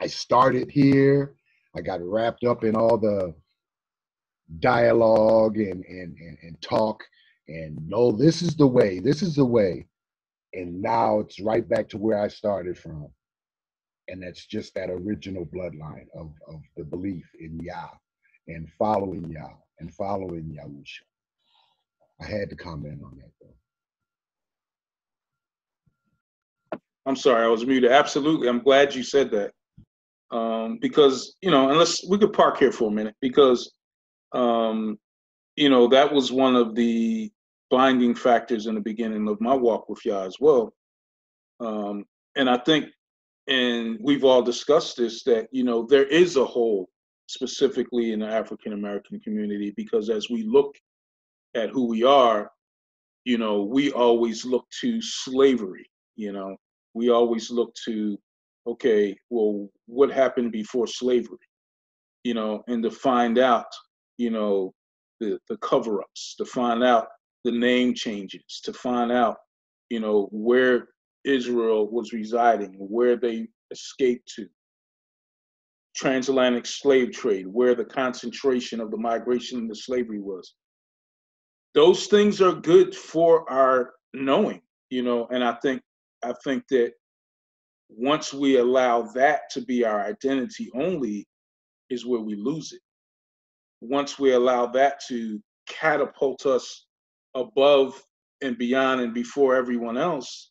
I started here. I got wrapped up in all the dialogue and, and, and, and talk and no, this is the way, this is the way. And now it's right back to where I started from. And that's just that original bloodline of, of the belief in Yah and following Yah and following Yahusha. I had to comment on that though. I'm sorry, I was muted. Absolutely. I'm glad you said that. Um, because, you know, unless we could park here for a minute, because, um, you know, that was one of the binding factors in the beginning of my walk with Yah as well. Um, and I think, and we've all discussed this, that, you know, there is a hole specifically in the African American community because as we look at who we are, you know, we always look to slavery, you know, we always look to, okay, well, what happened before slavery? You know, and to find out, you know, the, the cover ups, to find out the name changes, to find out, you know, where Israel was residing, where they escaped to, transatlantic slave trade, where the concentration of the migration into slavery was. Those things are good for our knowing, you know, and I think I think that once we allow that to be our identity only, is where we lose it. Once we allow that to catapult us above and beyond and before everyone else,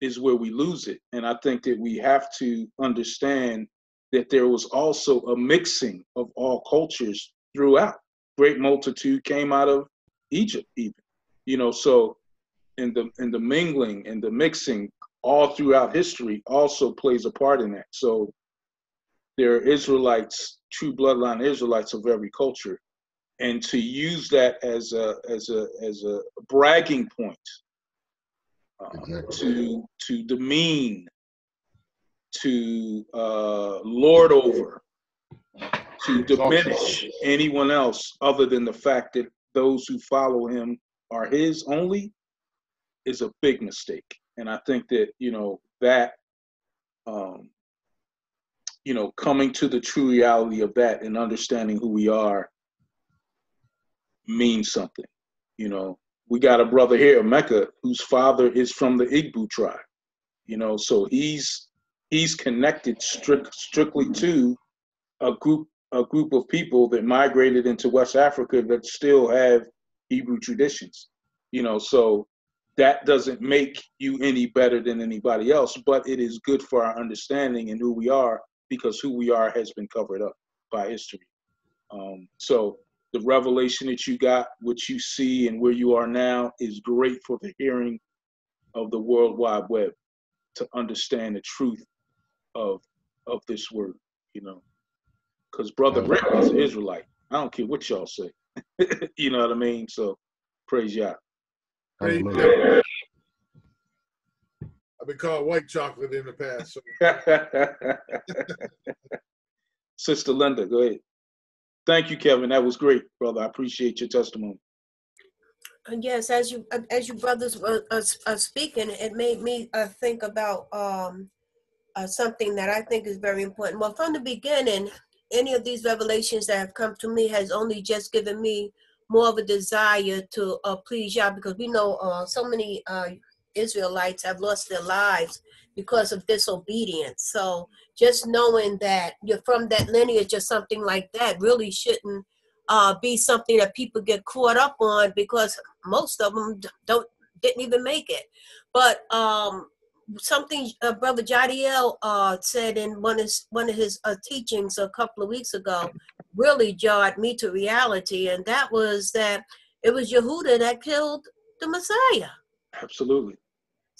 is where we lose it. And I think that we have to understand that there was also a mixing of all cultures throughout. Great multitude came out of Egypt, even. You know, so in the in the mingling and the mixing all throughout history also plays a part in that. So there are Israelites, true bloodline Israelites of every culture, and to use that as a as a as a bragging point uh, exactly. to to demean, to uh, lord over, to diminish anyone else other than the fact that those who follow him are his only is a big mistake and I think that you know that um, you know coming to the true reality of that and understanding who we are means something. You know, we got a brother here, Mecca, whose father is from the Igbo tribe. You know, so he's he's connected strict, strictly to a group a group of people that migrated into West Africa that still have Hebrew traditions. You know, so that doesn't make you any better than anybody else, but it is good for our understanding and who we are because who we are has been covered up by history. Um, so the revelation that you got, what you see, and where you are now is great for the hearing of the World Wide Web to understand the truth of of this word, you know. Because Brother Rick is an Israelite. I don't care what y'all say. you know what I mean? So praise Yah. Hallelujah. I've been called white chocolate in the past. So. Sister Linda, go ahead. Thank you, Kevin. That was great, brother. I appreciate your testimony. Yes, as you as you brothers were uh, uh, speaking, it made me uh, think about um, uh, something that I think is very important. Well, from the beginning, any of these revelations that have come to me has only just given me more of a desire to uh, please Yah because we know uh, so many uh, Israelites have lost their lives because of disobedience. So just knowing that you're from that lineage or something like that really shouldn't uh, be something that people get caught up on because most of them don't didn't even make it. But um, something uh, Brother Jadiel uh, said in one of his, one of his uh, teachings a couple of weeks ago really jarred me to reality, and that was that it was Yehuda that killed the Messiah. Absolutely.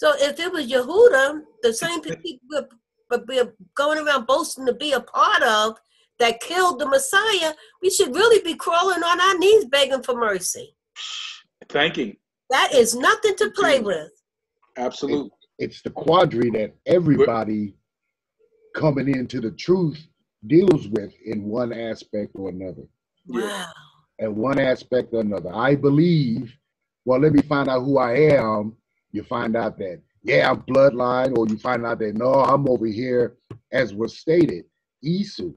So if it was Yehuda, the same people we're, we're going around boasting to be a part of, that killed the Messiah, we should really be crawling on our knees begging for mercy. Thanking. That is nothing to play with. Absolutely. It's the quandary that everybody coming into the truth deals with in one aspect or another. Yeah. Wow. And one aspect or another. I believe, well, let me find out who I am. You find out that, yeah, I'm bloodline, or you find out that, no, I'm over here, as was stated, Esau.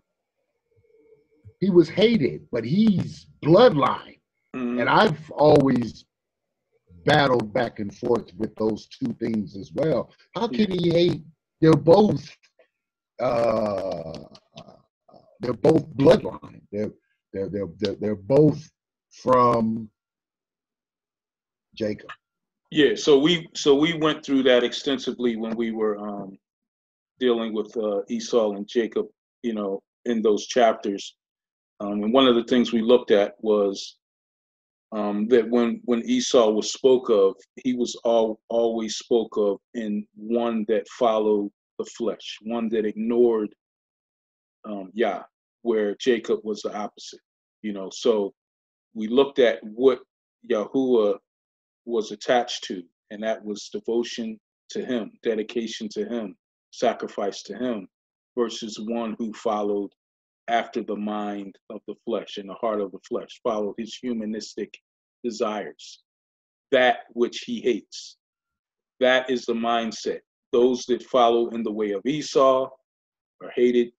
He was hated, but he's bloodline. Mhm. And I've always battled back and forth with those two things as well. How can he hate? They're both uh, they're both bloodline. They're they're they're they're, they're both from Jacob. Yeah, so we so we went through that extensively when we were um, dealing with uh, Esau and Jacob, you know, in those chapters. Um, and one of the things we looked at was um, that when when Esau was spoke of, he was all always spoke of in one that followed the flesh, one that ignored um, Yah, where Jacob was the opposite. You know, so we looked at what Yahuah was attached to, and that was devotion to him, dedication to him, sacrifice to him, versus one who followed after the mind of the flesh and the heart of the flesh, followed his humanistic desires, that which he hates. That is the mindset. Those that follow in the way of Esau are hated.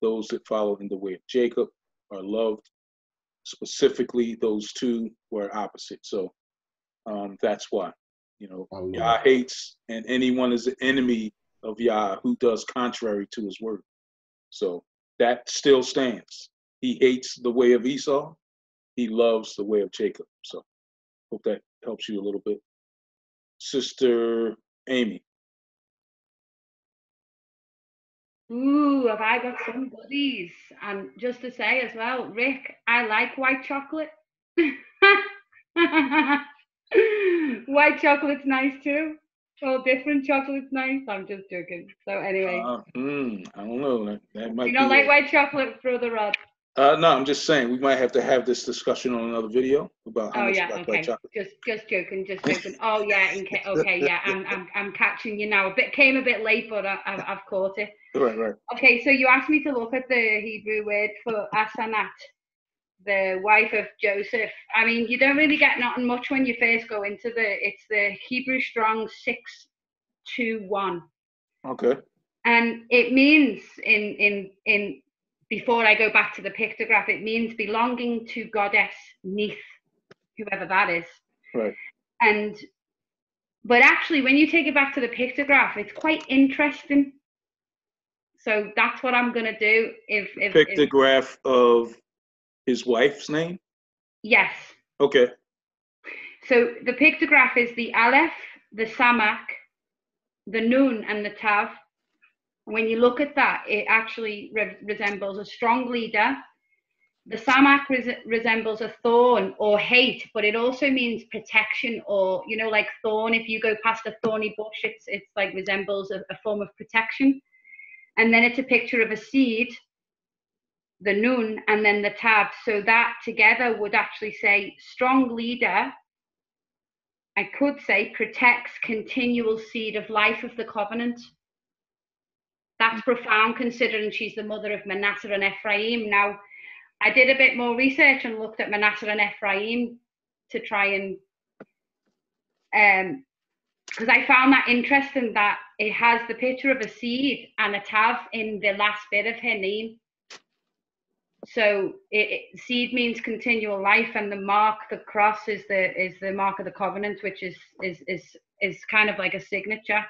Those that follow in the way of Jacob are loved. Specifically, those two were opposite. So um, that's why, you know, I love Yah hates, and anyone is an enemy of Yah who does contrary to his word. So that still stands. He hates the way of Esau. He loves the way of Jacob. So hope that helps you a little bit. Sister Amy. Ooh, have I got some goodies? And just to say as well, Rick, I like white chocolate. white chocolate's nice too. All different chocolate's nice. I'm just joking. So anyway, Uh, mm, I don't know. That, that might you don't like a- white chocolate, brother Rod? Uh, no, I'm just saying we might have to have this discussion on another video about how Oh much yeah, okay. white chocolate. Just just joking, just joking. Oh yeah, in ca- okay, yeah, I'm I'm I'm catching you now. A bit came a bit late, but I, I've I've caught it. Right, right. Okay, so you asked me to look at the Hebrew word for Asanat, the wife of Joseph. I mean, you don't really get nothing much when you first go into the. It's the Hebrew Strong six two one, Okay. and it means in in in. Before I go back to the pictograph, it means belonging to goddess Neith, whoever that is. Right. And but actually, when you take it back to the pictograph, it's quite interesting. So that's what I'm gonna do. If if, if Pictograph of his wife's name. yes, Okay. so the pictograph is the aleph, the samak, the nun, and the tav. When you look at that, it actually re- resembles a strong leader. The samak res- resembles a thorn or hate, but it also means protection or you know, like thorn. If you go past a thorny bush, it's it's like resembles a, a form of protection. And then it's a picture of a seed, the nun, and then the tav. So that together would actually say strong leader. I could say protects continual seed of life of the covenant. That's profound considering she's the mother of Manasseh and Ephraim. Now, I did a bit more research and looked at Manasseh and Ephraim to try and um because I found that interesting that it has the picture of a seed and a tav in the last bit of her name. So it, it, seed means continual life, and the mark, the cross, is the is the mark of the covenant, which is is is is kind of like a signature.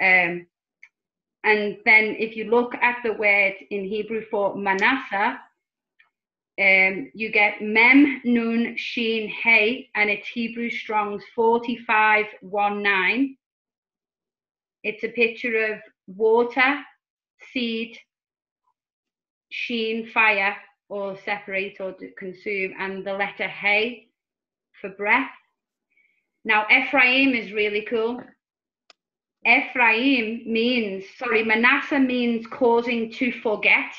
Um, and then if you look at the word in Hebrew for Manasseh, um, you get Mem Nun Shin Hey, and it's Hebrew Strong's 4519. It's a picture of water, seed, sheen, fire, or separate or to consume, and the letter Hey for breath. Now, Ephraim is really cool. Ephraim means, sorry, Manasseh means causing to forget.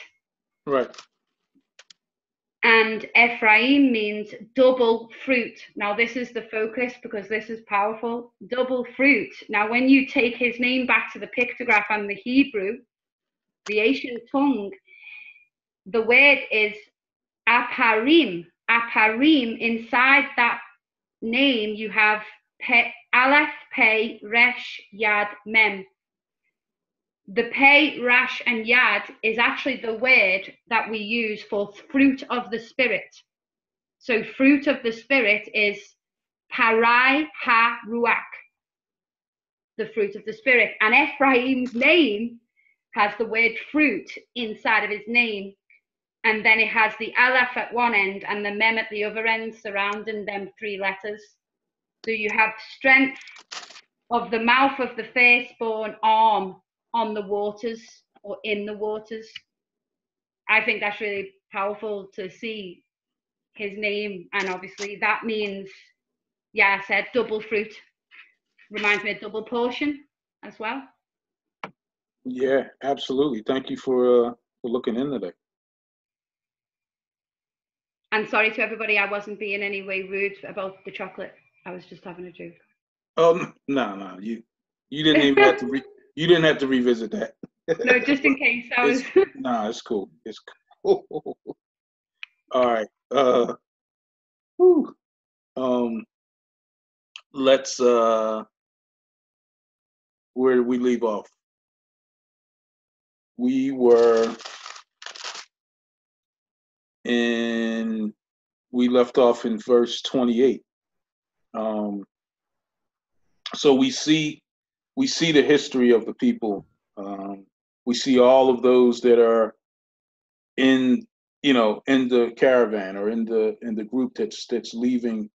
Right. and Ephraim means double fruit. Now, this is the focus because this is powerful. Double fruit. Now, when you take his name back to the pictograph and the Hebrew, the ancient tongue, the word is aparim. Aparim. Inside that name, you have pe, aleph, pei, resh, yad, mem the pei, rash, and yad is actually the word that we use for fruit of the spirit. So, fruit of the spirit is parai ha ruach, the fruit of the spirit. And Ephraim's name has the word fruit inside of his name. And then it has the aleph at one end and the mem at the other end, surrounding them three letters. So you have strength of the mouth of the firstborn arm on the waters or in the waters. I think that's really powerful to see his name, and obviously that means, yeah, I said double fruit. Reminds me of double portion as well. Yeah, absolutely. Thank you for uh, for looking into that. And sorry to everybody, I wasn't being any way rude about the chocolate. I was just having a joke. Um, no, no, you you didn't even have to re- you didn't have to revisit that. No, just in case. I was. It's, nah, it's cool. It's cool. All right. Uh, whew. um, let's. Uh, where did we leave off? We were in. We left off in verse twenty-eight. Um, so we see we see the history of the people. Um, we see all of those that are in you know in the caravan or in the in the group that's that's leaving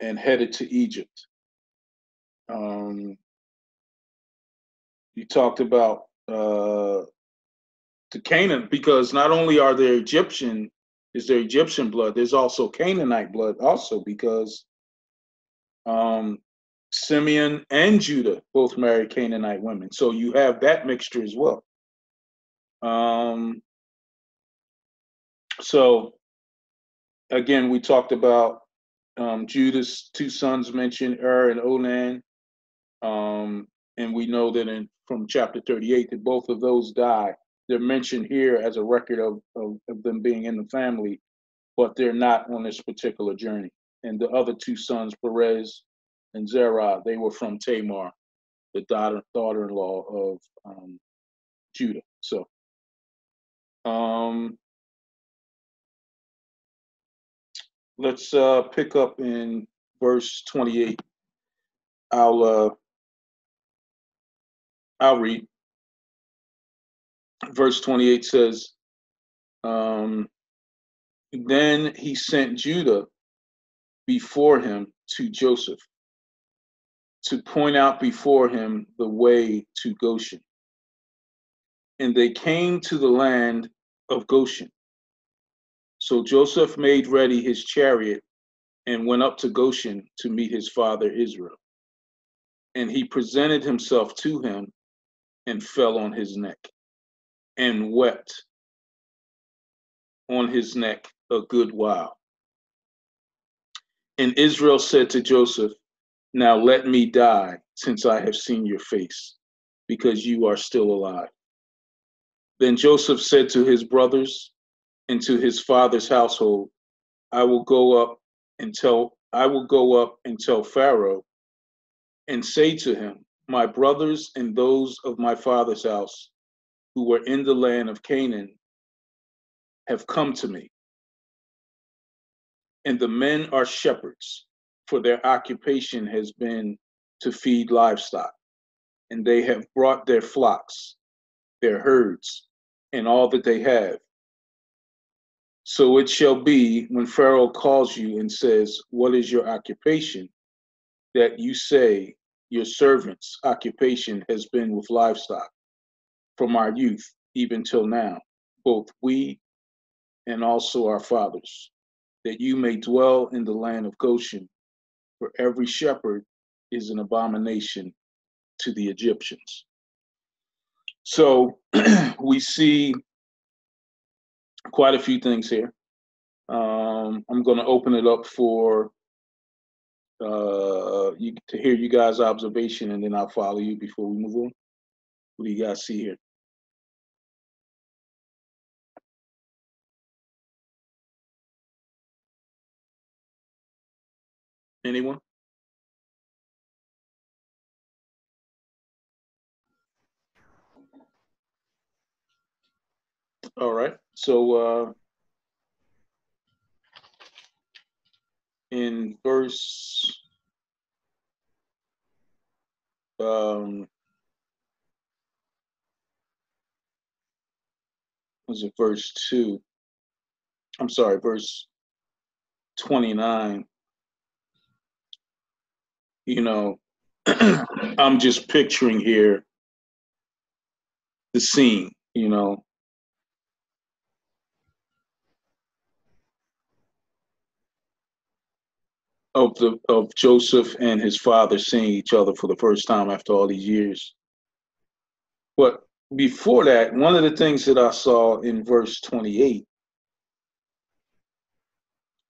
and headed to Egypt. Um, you talked about uh, to Canaan because not only are there Egyptian is there Egyptian blood, there's also Canaanite blood also because um, Simeon and Judah both married Canaanite women. So you have that mixture as well. Um, so again, we talked about um, Judah's two sons mentioned, Er and Onan. Um, and we know that in from chapter 38 that both of those die. They're mentioned here as a record of, of, of them being in the family, but they're not on this particular journey. And the other two sons, Perez and Zerah, they were from Tamar, the daughter daughter-in-law of um, Judah. So, um, let's uh, pick up in verse 28. I'll uh, I'll read. Verse 28 says, um, Then he sent Judah before him to Joseph to point out before him the way to Goshen. And they came to the land of Goshen. So Joseph made ready his chariot and went up to Goshen to meet his father Israel. And he presented himself to him and fell on his neck and wept on his neck a good while. And Israel said to Joseph, now let me die, since I have seen your face, because you are still alive. Then Joseph said to his brothers and to his father's household, I will go up and tell I will go up and tell Pharaoh and say to him, My brothers and those of my father's house who were in the land of Canaan have come to me. And the men are shepherds for their occupation has been to feed livestock. And they have brought their flocks, their herds, and all that they have. So it shall be when Pharaoh calls you and says, What is your occupation? that you say, Your servant's occupation has been with livestock from our youth even till now, both we and also our fathers, that you may dwell in the land of Goshen for every shepherd is an abomination to the Egyptians. So we see quite a few things here. Um, I'm going to open it up for uh, you to hear you guys' observation, and then I'll follow you before we move on. What do you guys see here? Anyone? All right. So uh, in verse um, was it verse two? I'm sorry, verse 29. You know, I'm just picturing here the scene, you know. Of the of Joseph and his father seeing each other for the first time after all these years. But before that, one of the things that I saw in verse 28,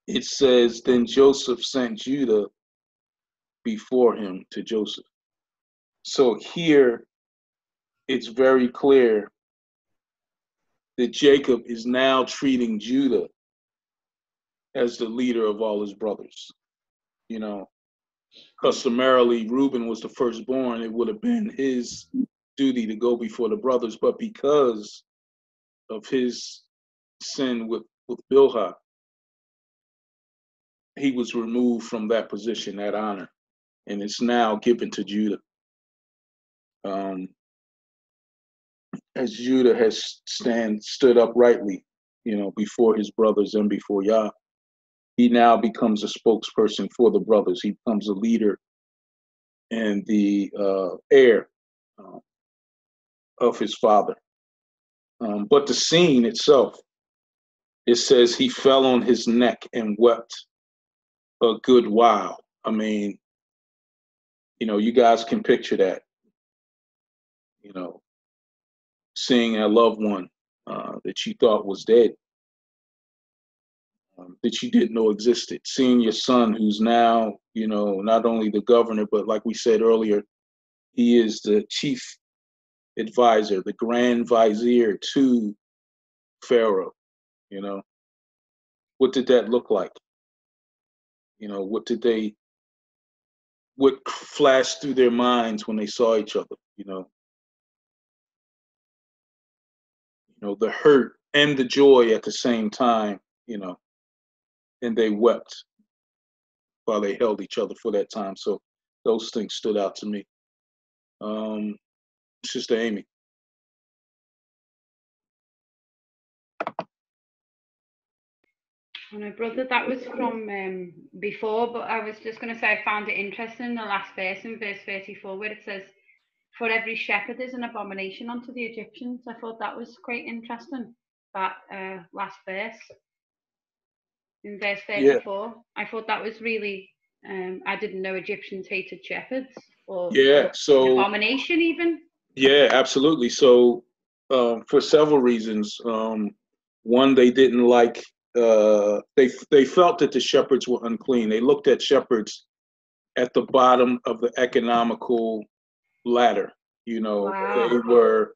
it says, Then Joseph sent Judah before him to Joseph. So here it's very clear that Jacob is now treating Judah as the leader of all his brothers. You know, customarily, Reuben was the firstborn. It would have been his duty to go before the brothers, but because of his sin with, with Bilhah, he was removed from that position, that honor, and it's now given to Judah. Um, as Judah has stand stood uprightly, you know, before his brothers and before Yah, he now becomes a spokesperson for the brothers. He becomes a leader and the uh, heir uh, of his father. Um, but the scene itself, it says he fell on his neck and wept a good while. I mean, you know, you guys can picture that. You know, seeing a loved one uh, that you thought was dead um, that you didn't know existed. Seeing your son, who's now, you know, not only the governor, but like we said earlier, he is the chief advisor, the grand vizier to Pharaoh. You know, what did that look like? You know, what did they, what flashed through their minds when they saw each other? You know, you know, the hurt and the joy at the same time. You know, and they wept while they held each other for that time. So those things stood out to me. Um, Sister Amy. Oh, no, brother, that was from um, before, but I was just going to say I found it interesting the last verse in verse 34 where it says, For every shepherd is an abomination unto the Egyptians. I thought that was quite interesting, that uh, last verse in verse 34. Yeah. I thought that was really, um, I didn't know Egyptians hated shepherds or yeah, so abomination even. Yeah, absolutely. So um, for several reasons. Um, one, they didn't like. Uh, they they felt that the shepherds were unclean. They looked at shepherds at the bottom of the economical ladder. You know, wow. they were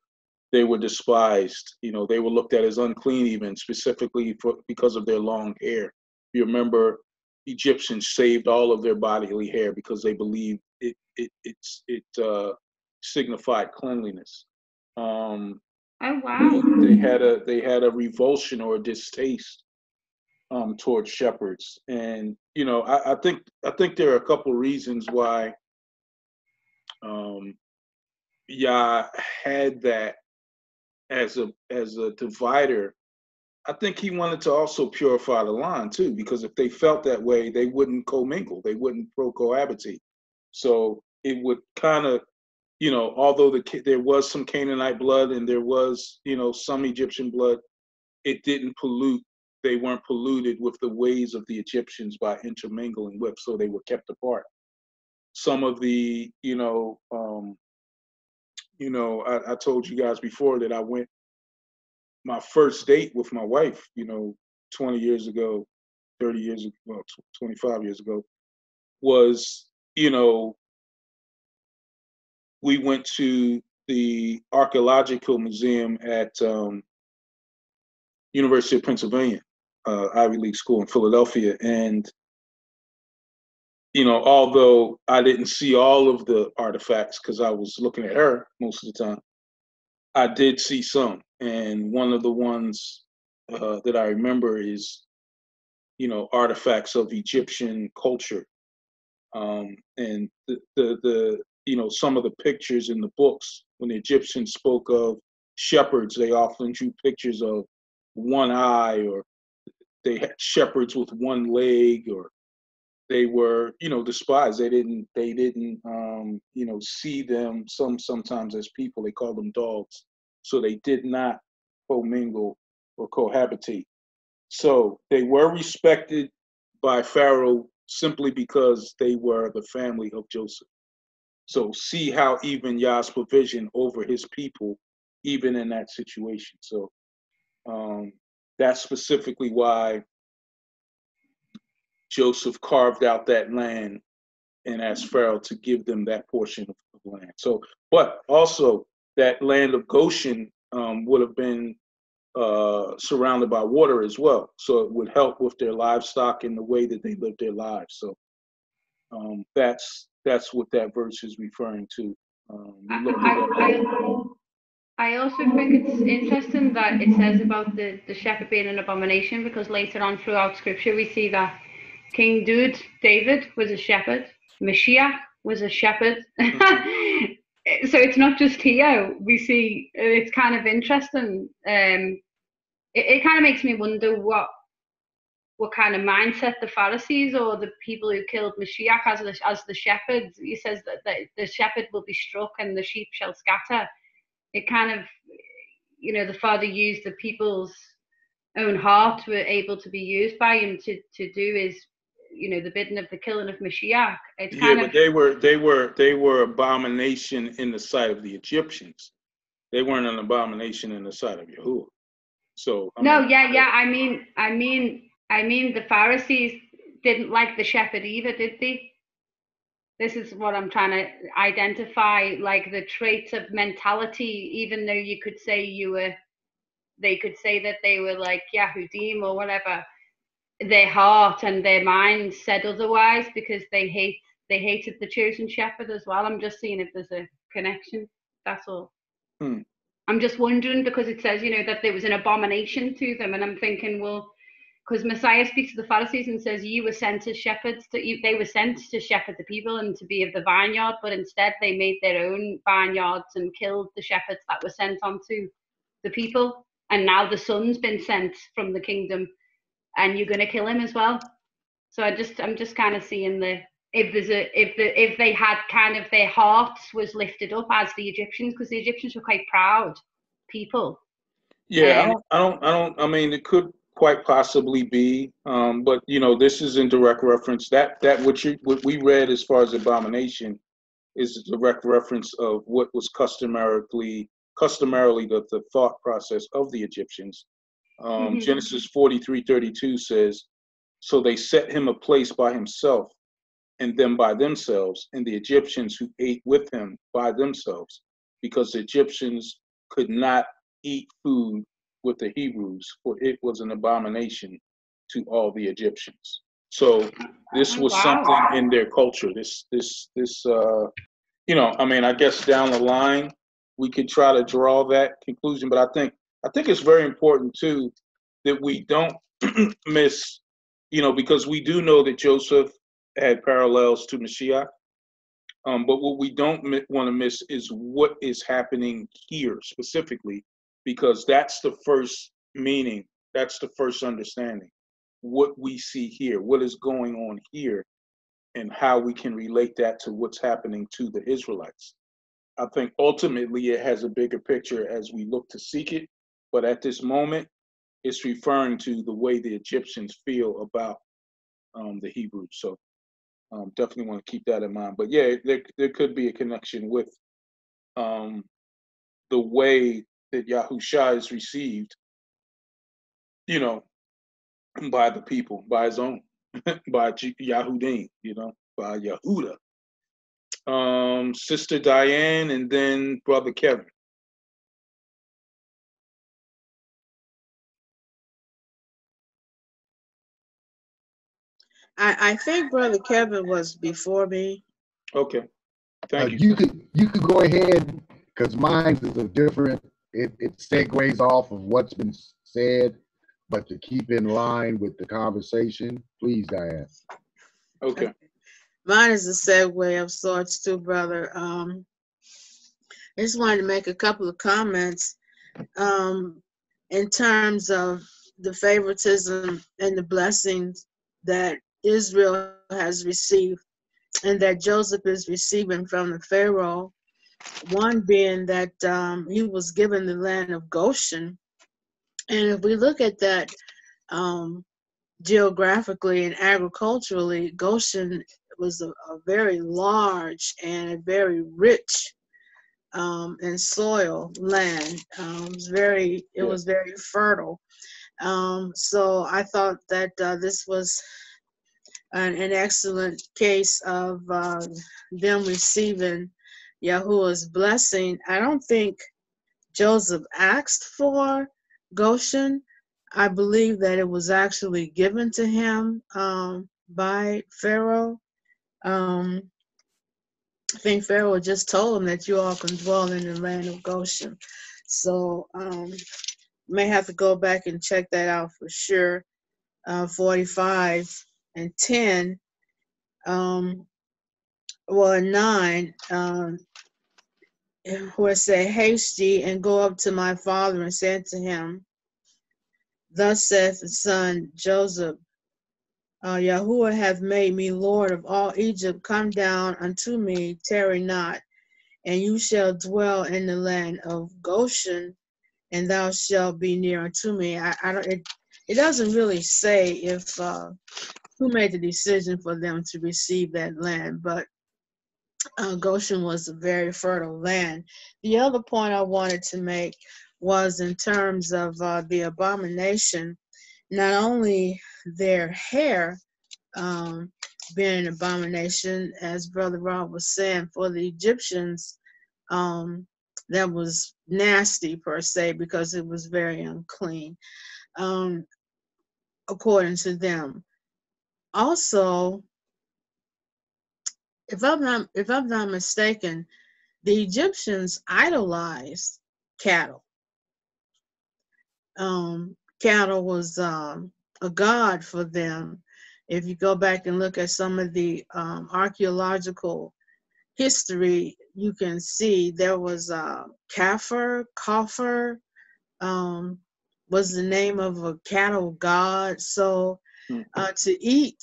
they were despised. You know, they were looked at as unclean, even specifically for because of their long hair. You remember, Egyptians saved all of their bodily hair because they believed it it it's it uh, signified cleanliness. Um, oh wow! They had a they had a revulsion or a distaste um, towards shepherds, and you know I, I think I think there are a couple reasons why um, Yah had that as a as a divider I think he wanted to also purify the line too, because if they felt that way, they wouldn't commingle, they wouldn't pro-cohabitate. So it would kind of, you know, although the there was some Canaanite blood and there was, you know, some Egyptian blood, it didn't pollute. They weren't polluted with the ways of the Egyptians by intermingling with, so they were kept apart. Some of the, you know, um, you know, I, I told you guys before that I went my first date with my wife, you know, 20 years ago, 30 years ago, well, 25 years ago, was, you know, we went to the archaeological museum at um, University of Pennsylvania, uh, Ivy League school in Philadelphia, and you know, although I didn't see all of the artifacts because I was looking at her most of the time, I did see some, and one of the ones uh, that I remember is, you know, artifacts of Egyptian culture, um, and the, the the you know some of the pictures in the books when the Egyptians spoke of shepherds, they often drew pictures of one eye, or they had shepherds with one leg, or they were you know despised. They didn't they didn't um, you know see them some sometimes as people. They called them dogs, so they did not commingle or cohabitate. So they were respected by Pharaoh simply because they were the family of Joseph. So see how even Yah's provision over his people, even in that situation. So um, that's specifically why Joseph carved out that land and asked Pharaoh to give them that portion of, land. So, but also that land of Goshen um, would have been uh, surrounded by water as well. So it would help with their livestock and the way that they lived their lives. So um, that's that's what that verse is referring to. Um, I, at. I, I also think it's interesting that it says about the, the shepherd being an abomination because later on throughout scripture we see that King Dude David was a shepherd, Mashiach was a shepherd. so it's not just here. We see it's kind of interesting. Um, it, it kind of makes me wonder what what kind of mindset the Pharisees or the people who killed Mashiach as the, as the shepherds. He says that the, the shepherd will be struck and the sheep shall scatter. It kind of, you know, the Father used the people's own heart were able to be used by him to, to do his, you know, the bidding of the killing of Mashiach. It's Yeah, but of, they were they were they were abomination in the sight of the Egyptians. They weren't an abomination in the sight of Yahuah. So I no, mean, yeah, yeah. I mean, I mean, I mean, the Pharisees didn't like the shepherd either, did they? This is what I'm trying to identify, like the traits of mentality. Even though you could say you were, they could say that they were like Yahudim or whatever. Their heart and their mind said otherwise because they hate, they hated the chosen shepherd as well. I'm just seeing if there's a connection. That's all. Hmm. I'm just wondering because it says, you know, that there was an abomination to them, and I'm thinking, well, because Messiah speaks to the Pharisees and says, "You were sent as shepherds to you, they were sent to shepherd the people and to be of the vineyard, but instead they made their own vineyards and killed the shepherds that were sent onto the people. And now the son's been sent from the kingdom, and you're going to kill him as well. So I just, I'm just kind of seeing the if there's a if the if they had kind of their hearts was lifted up as the Egyptians, because the Egyptians were quite proud people. yeah, I Um, don't, I don't, I don't. I mean, it could quite possibly be, um, but you know, this is in direct reference. That that what you what we read as far as abomination is a direct reference of what was customarily customarily the, the thought process of the Egyptians. Um, Mhm. Genesis forty three thirty two says, "So they set him a place by himself, and them by themselves, and the Egyptians who ate with him by themselves, because the Egyptians could not eat food with the Hebrews, for it was an abomination to all the Egyptians." So this Oh, was something in their culture. This this this uh, you know, I mean, I guess down the line we could try to draw that conclusion, but I think I think it's very important too that we don't miss, you know, because we do know that Joseph had parallels to Mashiach. Um, but what we don't want to miss is what is happening here specifically, because that's the first meaning, that's the first understanding. What we see here, what is going on here, and how we can relate that to what's happening to the Israelites. I think ultimately it has a bigger picture as we look to seek it, but at this moment, it's referring to the way the Egyptians feel about um, the Hebrews. So um, definitely want to keep that in mind. But yeah, there there could be a connection with um, the way that Yahusha is received. You know, by the people, by his own, by J- Yahudim, you know, by Yahuda. Um, Sister Diane, and then Brother Kevin. I, I think Brother Kevin was before me. Okay, Uh, thank you. you could, you could go ahead, because mine is a different, it, it segues off of what's been said, but to keep in line with the conversation, please, Diane. Okay, Mine is a segue of sorts too, brother. Um, I just wanted to make a couple of comments um, in terms of the favoritism and the blessings that Israel has received and that Joseph is receiving from the Pharaoh. One being that um, he was given the land of Goshen. And if we look at that um, geographically and agriculturally, Goshen was a, a very large and a very rich um, in soil land. Um, it was very, it was very fertile. Um, so I thought that uh, this was an, an excellent case of uh, them receiving Yahuah's blessing. I don't think Joseph asked for Goshen. I believe that it was actually given to him um, by Pharaoh. Um, I think Pharaoh just told him that you all can dwell in the land of Goshen. So um, may have to go back and check that out for sure. Uh, 45 and 10, um, well, 9, um, it say, Haste ye and go up to my father and say to him, Thus saith the son Joseph, uh, Yahuah hath made me Lord of all Egypt. Come down unto me, tarry not, and you shall dwell in the land of Goshen, and thou shalt be near unto me. I, I don't. It, it doesn't really say if uh, who made the decision for them to receive that land, but uh, Goshen was a very fertile land. The other point I wanted to make was in terms of uh, the abomination, not only their hair um, being an abomination, as Brother Rob was saying, for the Egyptians, um, that was nasty per se because it was very unclean, um, according to them. Also, if I'm not if I'm not mistaken, the Egyptians idolized cattle. Um, cattle was um, a god for them. If you go back and look at some of the um, archaeological history, you can see there was uh, Kafir, Kafir, um, was the name of a cattle god. So Hmm. uh, to eat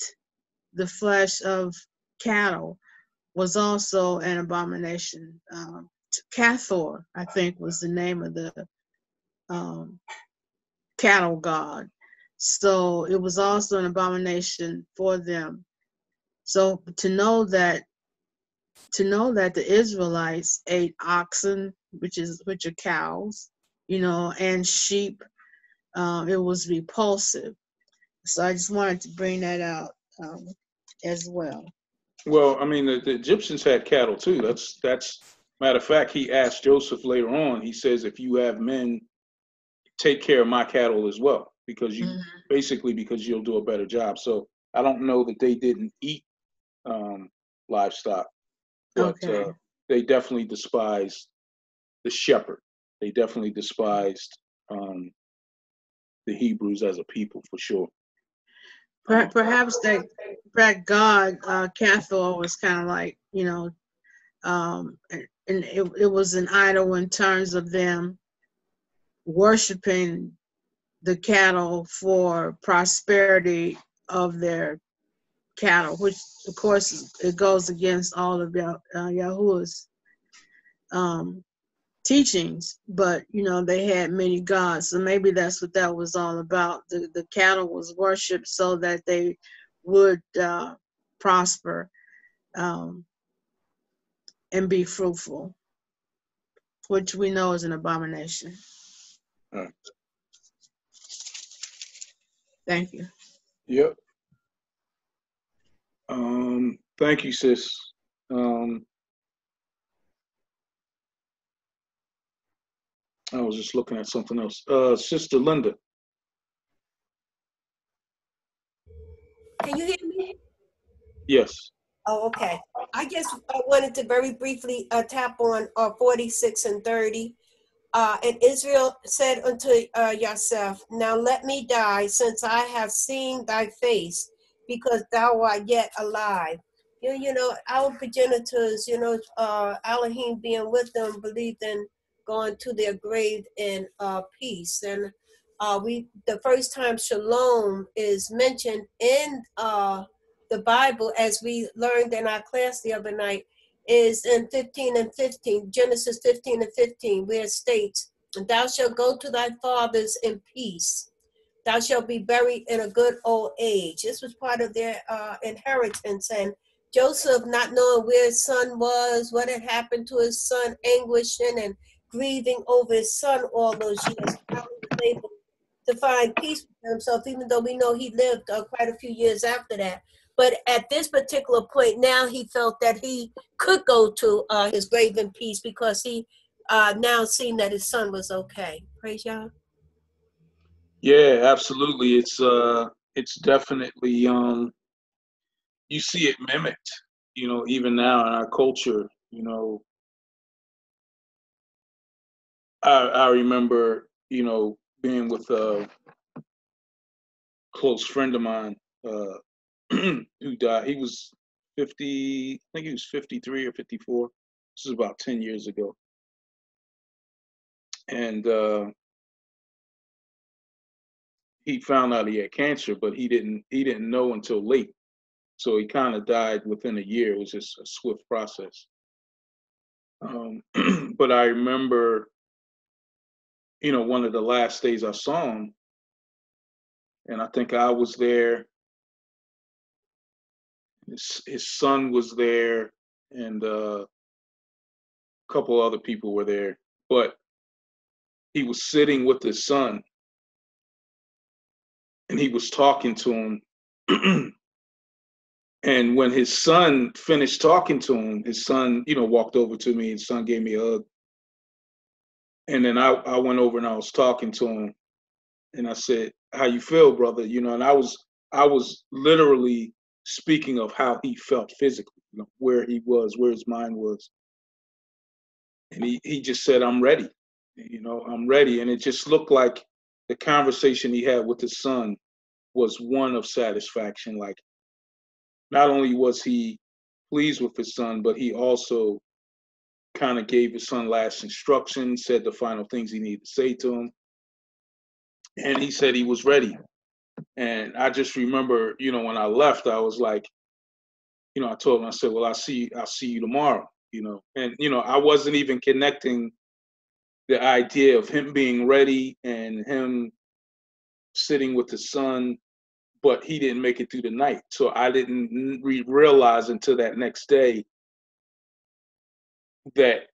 the flesh of cattle was also an abomination. Um, Cathor, I think, was the name of the um, cattle god. So it was also an abomination for them. So to know that to know that the Israelites ate oxen, which is which are cows, you know, and sheep, um, it was repulsive. So I just wanted to bring that out um, as well. Well, I mean, the, the Egyptians had cattle too. That's that's matter of fact. He asked Joseph later on. He says, "If you have men, take care of my cattle as well, because you Mhm. basically because you'll do a better job." So I don't know that they didn't eat um, livestock, but Okay. uh, they definitely despised the shepherd. They definitely despised um, the Hebrews as a people for sure. Per- Perhaps that that God, uh, was kind of like you know, um, and and it, it was an idol in terms of them worshiping the cattle for prosperity of their cattle, which of course it goes against all of Yah- uh, Yahuah's um, teachings. But you know they had many gods, so maybe that's what that was all about. The the cattle was worshipped so that they would uh, prosper um, and be fruitful, which we know is an abomination. Right. Thank you. Yep. Um, thank you, sis. Um, I was just looking at something else. Uh, Sister Linda. Can you hear me? Yes. Oh, okay. I just I wanted to very briefly uh, tap on uh, 46 and 30. Uh, and Israel said unto uh, yourself, Now let me die, since I have seen thy face, because thou art yet alive. You, you know, our progenitors, you know, uh, Elohim being with them, believed in going to their grave in uh, peace. And uh, we, the first time shalom is mentioned in uh, the Bible, as we learned in our class the other night, is in 15 and 15, Genesis 15 and 15, where it states, Thou shalt go to thy fathers in peace. Thou shalt be buried in a good old age. This was part of their uh, inheritance. And Joseph, not knowing where his son was, what had happened to his son, anguishing and grieving over his son all those years, was able to find peace with himself, even though we know he lived uh, quite a few years after that. But at this particular point, now he felt that he could go to uh, his grave in peace because he uh, now seen that his son was okay. Praise Yah. Yeah, absolutely. It's uh, it's definitely um, you see it mimicked. You know, even now in our culture. You know, I I remember you know being with a close friend of mine uh, who died. He was 50, I think he was 53 or 54. This is about 10 years ago. And uh, he found out he had cancer, but he didn't he didn't know until late. So he kind of died within a year. It was just a swift process. Um, but I remember, you know, one of the last days I saw him, and I think I was there his, his son was there and uh, a couple other people were there but he was sitting with his son. And he was talking to him. And when his son finished talking to him his son you know walked over to me his son gave me a hug and then I, I went over and i was talking to him and i said how you feel brother you know and i was i was literally speaking of how he felt physically, you know, where he was, where his mind was. And he, he just said, I'm ready. You know, I'm ready. And it just looked like the conversation he had with his son was one of satisfaction. Like, not only was he pleased with his son, but he also kind of gave his son last instructions, said the final things he needed to say to him. And he said he was ready. And I just remember, you know, when I left, I was like, you know, I told him, I said, well, I'll see, I'll see you tomorrow, you know. And, you know, I wasn't even connecting the idea of him being ready and him sitting with his son, but he didn't make it through the night. So I didn't re- realize until that next day that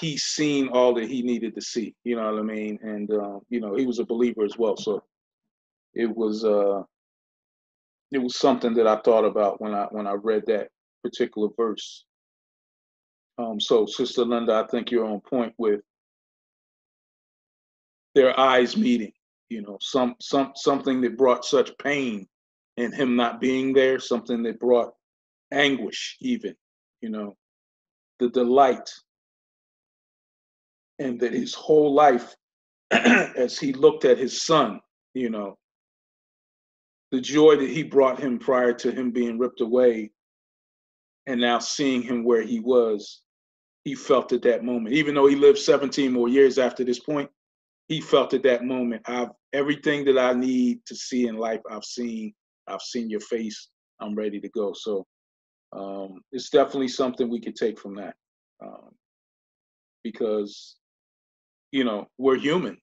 he's seen all that he needed to see. You know what I mean? And uh, you know, he was a believer as well. So it was uh it was something that I thought about when I when I read that particular verse. Um, so Sister Linda, I think you're on point with their eyes meeting. You know, some some something that brought such pain in him not being there, something that brought anguish even, you know, the delight and that his whole life as he looked at his son, you know, the joy that he brought him prior to him being ripped away and now seeing him where he was he felt at that moment. Even though he lived 17 more years after this point he felt at that moment i've everything that i need to see in life i've seen i've seen your face i'm ready to go. So um, it's definitely something we could take from that um, because you know we're human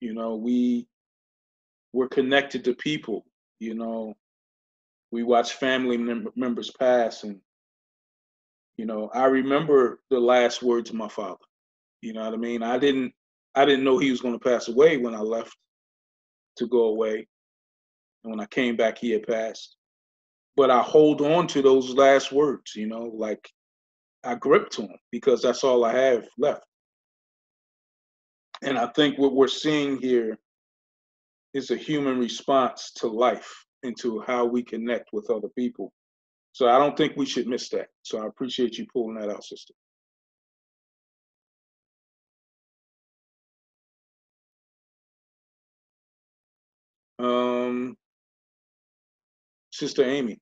you know we we're connected to people you know. We watch family mem- members pass and you know i remember the last words of my father you know what i mean? I didn't i didn't know he was going to pass away when i left to go away. And when I came back, he had passed. But I hold on to those last words, you know, like I grip to them because that's all I have left. And I think what we're seeing here is a human response to life and to how we connect with other people. So I don't think we should miss that. So I appreciate you pulling that out, sister. Sister Amy.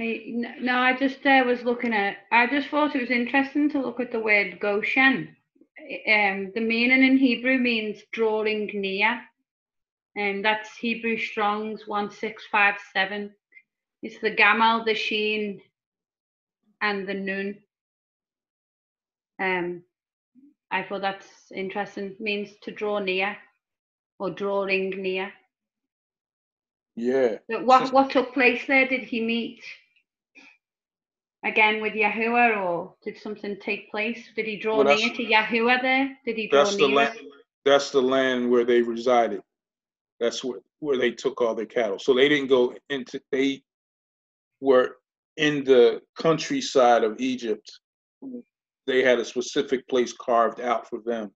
I, no, I just uh, was looking at. I just thought it was interesting to look at the word Goshen. Um, the meaning in Hebrew means drawing near, and that's Hebrew Strong's one six five seven. It's the Gamal, the Sheen, and the Nun. Um, I thought that's interesting. Means to draw near, or drawing near. Yeah. But what what took place there? Did he meet again with Yahuah, or did something take place? Did he draw Well, near to Yahuah there? Did he draw That's the near? land. That's the land where they resided. That's where where they took all their cattle. So they didn't go into. They were in the countryside of Egypt. They had a specific place carved out for them,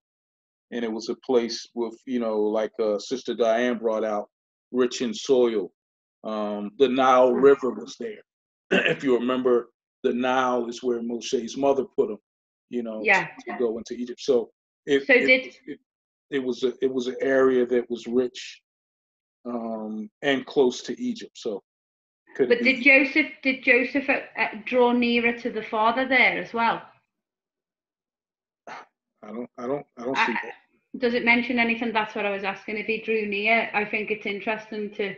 and it was a place with you know, like uh, Sister Diane brought out, rich in soil. Um, the Nile River was there. if you remember, the Nile is where Moshe's mother put him. You know, Yeah. to go into Egypt. So it So it, did- it, it was a it was an area that was rich um, and close to Egypt. So could But did Joseph did Joseph uh, draw nearer to the father there as well? I don't I don't I don't I- see that. Does it mention anything? That's what I was asking. If he drew near, I think it's interesting to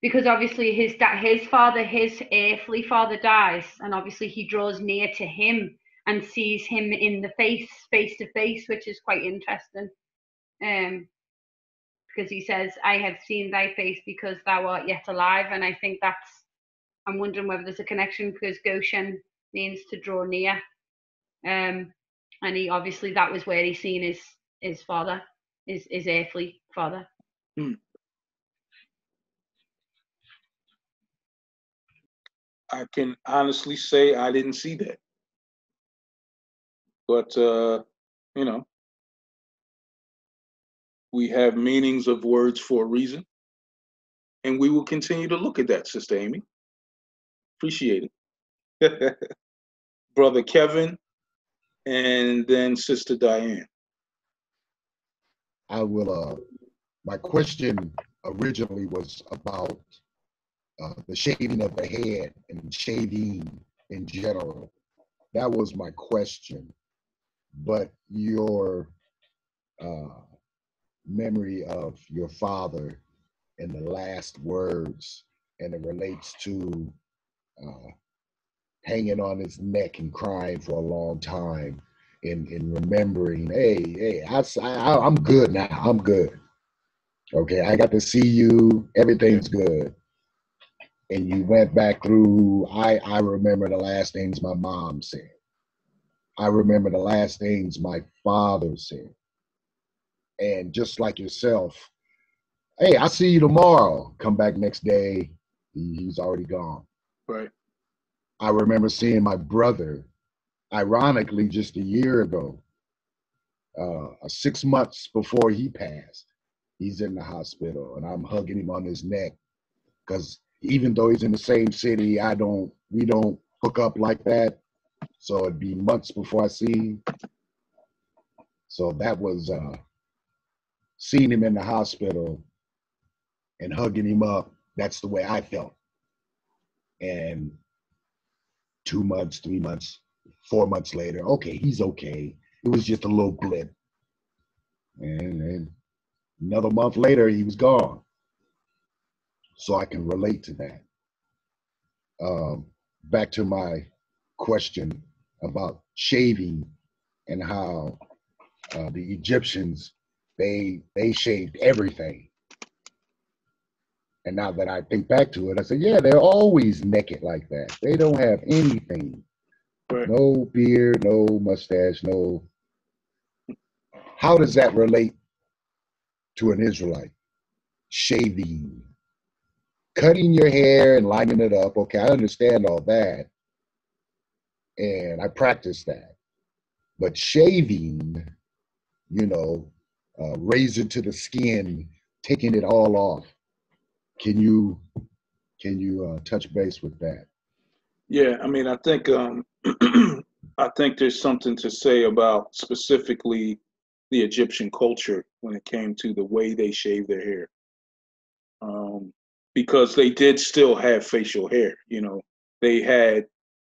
because obviously his da- his father, his earthly father dies, and obviously he draws near to him and sees him in the face, face to face, which is quite interesting. Um, because he says, "I have seen thy face because thou art yet alive," and I think that's. I'm wondering whether there's a connection because Goshen means to draw near, um, and he obviously that was where he seen his his father, his his earthly father. I can honestly say I didn't see that. But uh, you know, we have meanings of words for a reason. And we will continue to look at that, Sister Amy. Appreciate it. Brother Kevin, and then Sister Diane. I will, uh, my question originally was about uh, the shaving of the head and shaving in general. That was my question. But your uh, memory of your father and the last words, and it relates to uh, hanging on his neck and crying for a long time and, in remembering, hey, hey, I, I, I'm good now. I'm good. Okay, I got to see you. Everything's good. And you went back through. I I remember the last things my mom said. I remember the last things my father said. And just like yourself, hey, I see you tomorrow. Come back next day. He's already gone. Right. I remember seeing my brother, ironically, just a year ago, uh, six months before he passed. He's in the hospital, and I'm hugging him on his neck because even though he's in the same city, I don't, we don't hook up like that. So it'd be months before I see him. So that was uh, seeing him in the hospital and hugging him up. That's the way I felt. And two months, three months, four months later, okay, he's okay. It was just a little blip. And, another month later, he was gone. So I can relate to that. Um, back to my question about shaving and how uh, the Egyptians they they shaved everything. And now that I think back to it, I said, yeah, they're always naked like that. They don't have anything. Right. No beard, no mustache, no How does that relate to an Israelite? Shaving, cutting your hair and lining it up. Okay, I understand all that. And I practice that. But shaving, you know, uh, razor to the skin, taking it all off. Can you can you uh, touch base with that? Yeah, I mean, I think um, I think there's something to say about specifically the Egyptian culture when it came to the way they shave their hair, um, because they did still have facial hair. You know, they had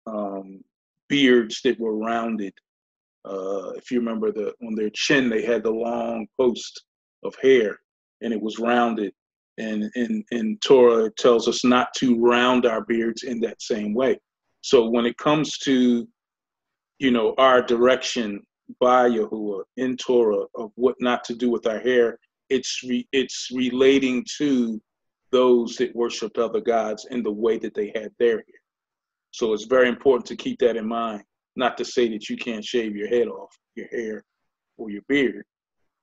um, beards that were rounded. Uh, if you remember the on their chin, they had the long post of hair, and it was rounded. And in in Torah, tells us not to round our beards in that same way. So when it comes to you know our direction by Yahuah in Torah of what not to do with our hair, it's re, it's relating to those that worshiped other gods in the way that they had their hair. So it's very important to keep that in mind. Not to say that you can't shave your head off, your hair, or your beard,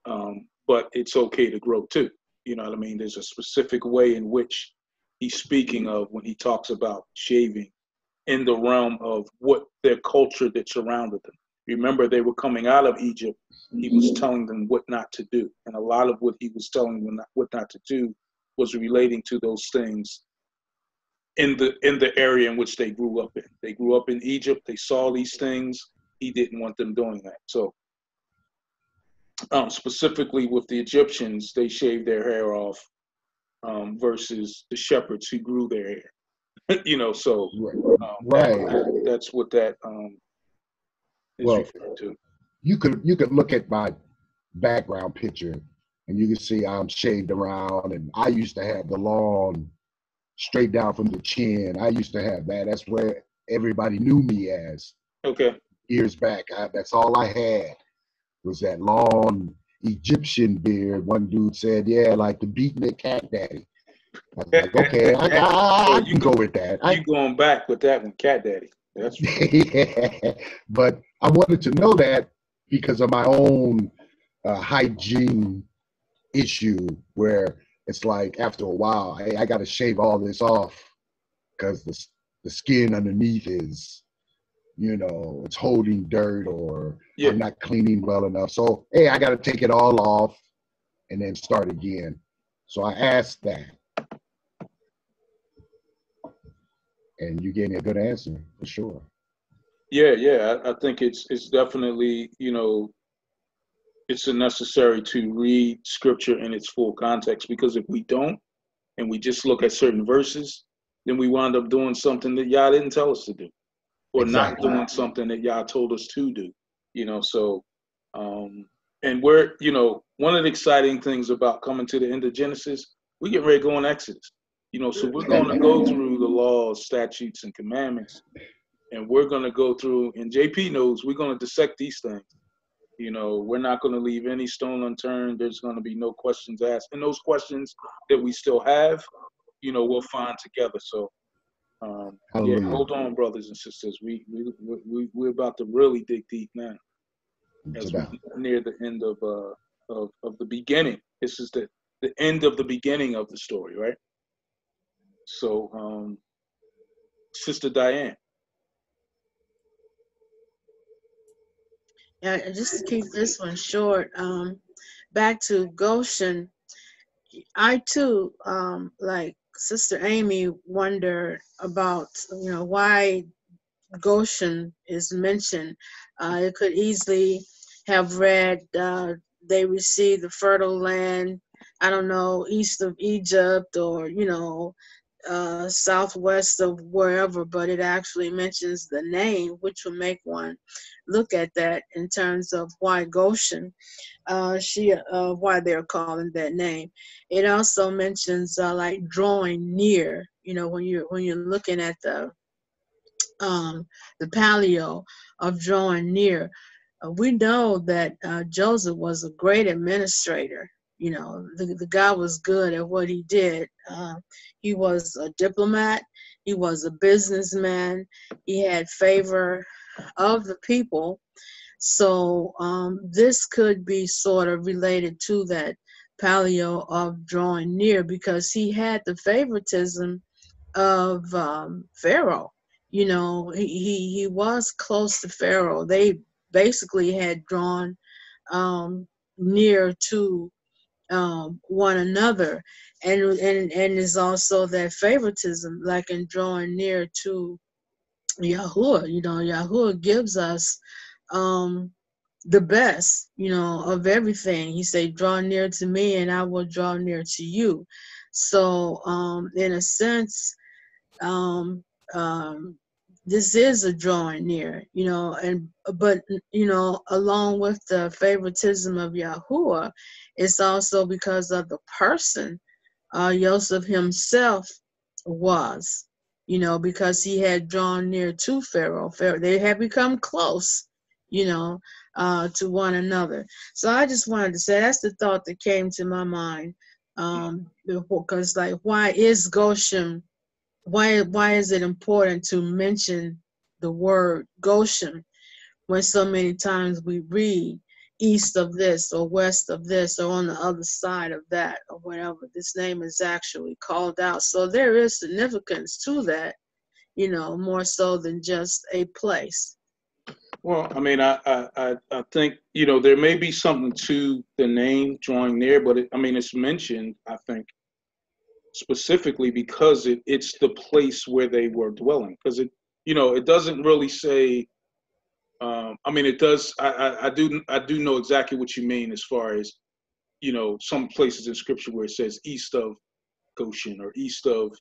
um, but it's okay to grow too. You know what I mean? There's a specific way in which he's speaking of when he talks about shaving in the realm of what their culture that surrounded them. Remember, they were coming out of Egypt. He was telling them what not to do, and a lot of what he was telling them what not to do was relating to those things in the in the area in which they grew up in. They grew up in Egypt. They saw these things. He didn't want them doing that. So, um, specifically with the Egyptians, they shaved their hair off um, versus the shepherds who grew their hair. you know, so um, right. That, that's what that um, is Well, referring to. you could you could look at my background picture and you can see I'm shaved around and I used to have the long straight down from the chin. I used to have that. That's where everybody knew me as Okay. years back. I, that's all I had was that long Egyptian beard. One dude said, "Yeah, like the beatnik cat daddy." I was like, "Okay, I, I, I can go with that." I, You going back with that one, Cat Daddy? That's right. yeah. But I wanted to know that because of my own uh, hygiene issue, where it's like after a while, hey, I got to shave all this off because the the skin underneath is, you know, it's holding dirt or Yeah. I'm not cleaning well enough. So hey, I got to take it all off and then start again. So I asked that. And you gave me a good answer for sure. Yeah, yeah. I, I think it's it's definitely you know it's a necessary to read scripture in its full context because if we don't and we just look at certain verses, then we wind up doing something that Yah didn't tell us to do, or not doing something that Yah told us to do. You know, so um, and we're you know one of the exciting things about coming to the end of Genesis, we get ready to go on Exodus. You know, so we're going to go through the laws, statutes, and commandments, and we're going to go through. And JP knows we're going to dissect these things. You know, we're not going to leave any stone unturned. There's going to be no questions asked, and those questions that we still have, you know, we'll find together. So, um, yeah, hold on, brothers and sisters. We we we we- we're about to really dig deep now as we about- near the end of uh of of the beginning. This is the the end of the beginning of the story, right? So, um, Sister Diane. Yeah, just to keep this one short, um, back to Goshen, I too, um, like Sister Amy, wondered about, you know, why Goshen is mentioned. Uh, it could easily have read, uh, they received the fertile land, I don't know, east of Egypt or, you know, uh, southwest of wherever, but it actually mentions the name, which will make one look at that in terms of why Goshen, uh, she, uh, why they're calling that name. It also mentions uh, like drawing near. You know, when you're when you're looking at the um, the paleo of drawing near, uh, we know that uh, Joseph was a great administrator. You know, the, the guy was good at what he did. Uh, he was a diplomat. He was a businessman. He had favor of the people. So um, this could be sort of related to that paleo of drawing near because he had the favoritism of um, Pharaoh. You know, he, he he was close to Pharaoh. They basically had drawn um, near to um, one another, and and and is also that favoritism, like in drawing near to Yahuah. You know, Yahuah gives us um, the best, you know, of everything. He said, "Draw near to me, and I will draw near to you." So, um, in a sense, um, um, this is a drawing near, you know, and but you know, along with the favoritism of Yahuah, it's also because of the person uh, Joseph himself was, you know, because he had drawn near to Pharaoh. Pharaoh they had become close, you know, uh, to one another. So I just wanted to say that's the thought that came to my mind. Um, because like, why is Goshen? Why why is it important to mention the word Goshen when so many times we read east of this or west of this or on the other side of that or whatever this name is actually called out? So there is significance to that you know more so than just a place. Well, I mean, I, I, I, think, you know, there may be something to the name drawing there but it, I mean, it's mentioned, I think, specifically because it, it's the place where they were dwelling. Because it, you know, it doesn't really say, um, I mean, it does, I, I, I do, I do know exactly what you mean as far as, you know, some places in scripture where it says east of Goshen or east of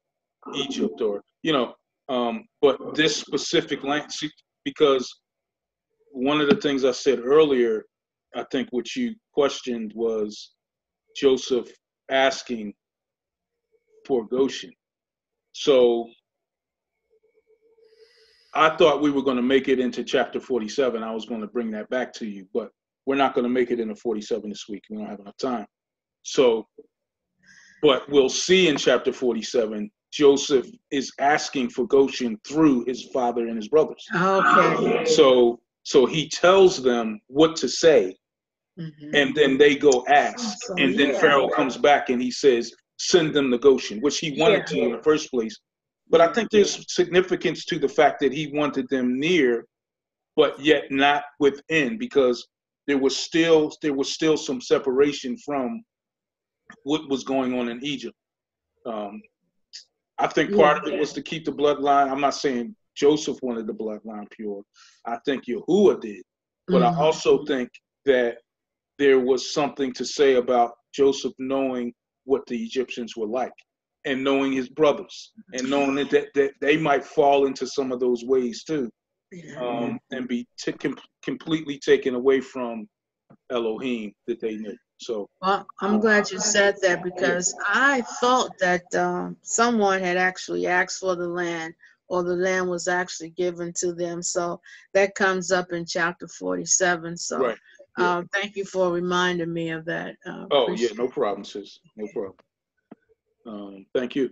Egypt or, you know, um, but this specific land, because one of the things I said earlier, I think what you questioned was Joseph asking for Goshen. So I thought we were going to make it into chapter 47. I was going to bring that back to you, but we're not going to make it into 47 this week. We don't have enough time. So, but we'll see in chapter 47, Joseph is asking for Goshen through his father and his brothers. okay So so he tells them what to say, Mhm. and then they go ask. So, And then yeah. Pharaoh comes back and he says, send them to Goshen, which he wanted to in the first place. But I think there's significance to the fact that he wanted them near, but yet not within, because there was still there was still some separation from what was going on in Egypt. Um, I think part of it was to keep the bloodline. I'm not saying Joseph wanted the bloodline pure. I think Yahuah did. But Mhm. I also think that there was something to say about Joseph knowing what the Egyptians were like and knowing his brothers and knowing that, that, that they might fall into some of those ways too um, and be t- com- completely taken away from Elohim that they knew. So, Well, I'm glad you said that because I thought that um, someone had actually asked for the land or the land was actually given to them. So that comes up in chapter 47. So right. Yeah. um, thank you for reminding me of that. Uh, Oh, yeah, no problem, sis. No problem. Um, thank you.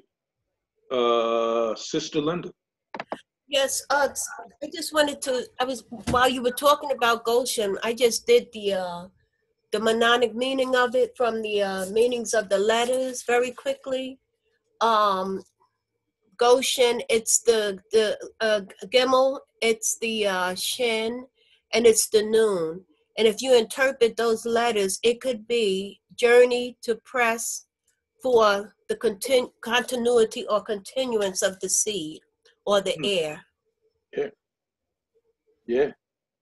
Uh, Sister Linda. Yes, uh, I just wanted to, I was, while you were talking about Goshen, I just did the, uh, the mononic meaning of it from the, uh, meanings of the letters very quickly. Um, Goshen, it's the, the, uh, Gimel, it's the, uh, Shin, and it's the Noon. And if you interpret those letters, it could be journey to press for the contin- continuity or continuance of the seed or the Hmm. heir. Yeah.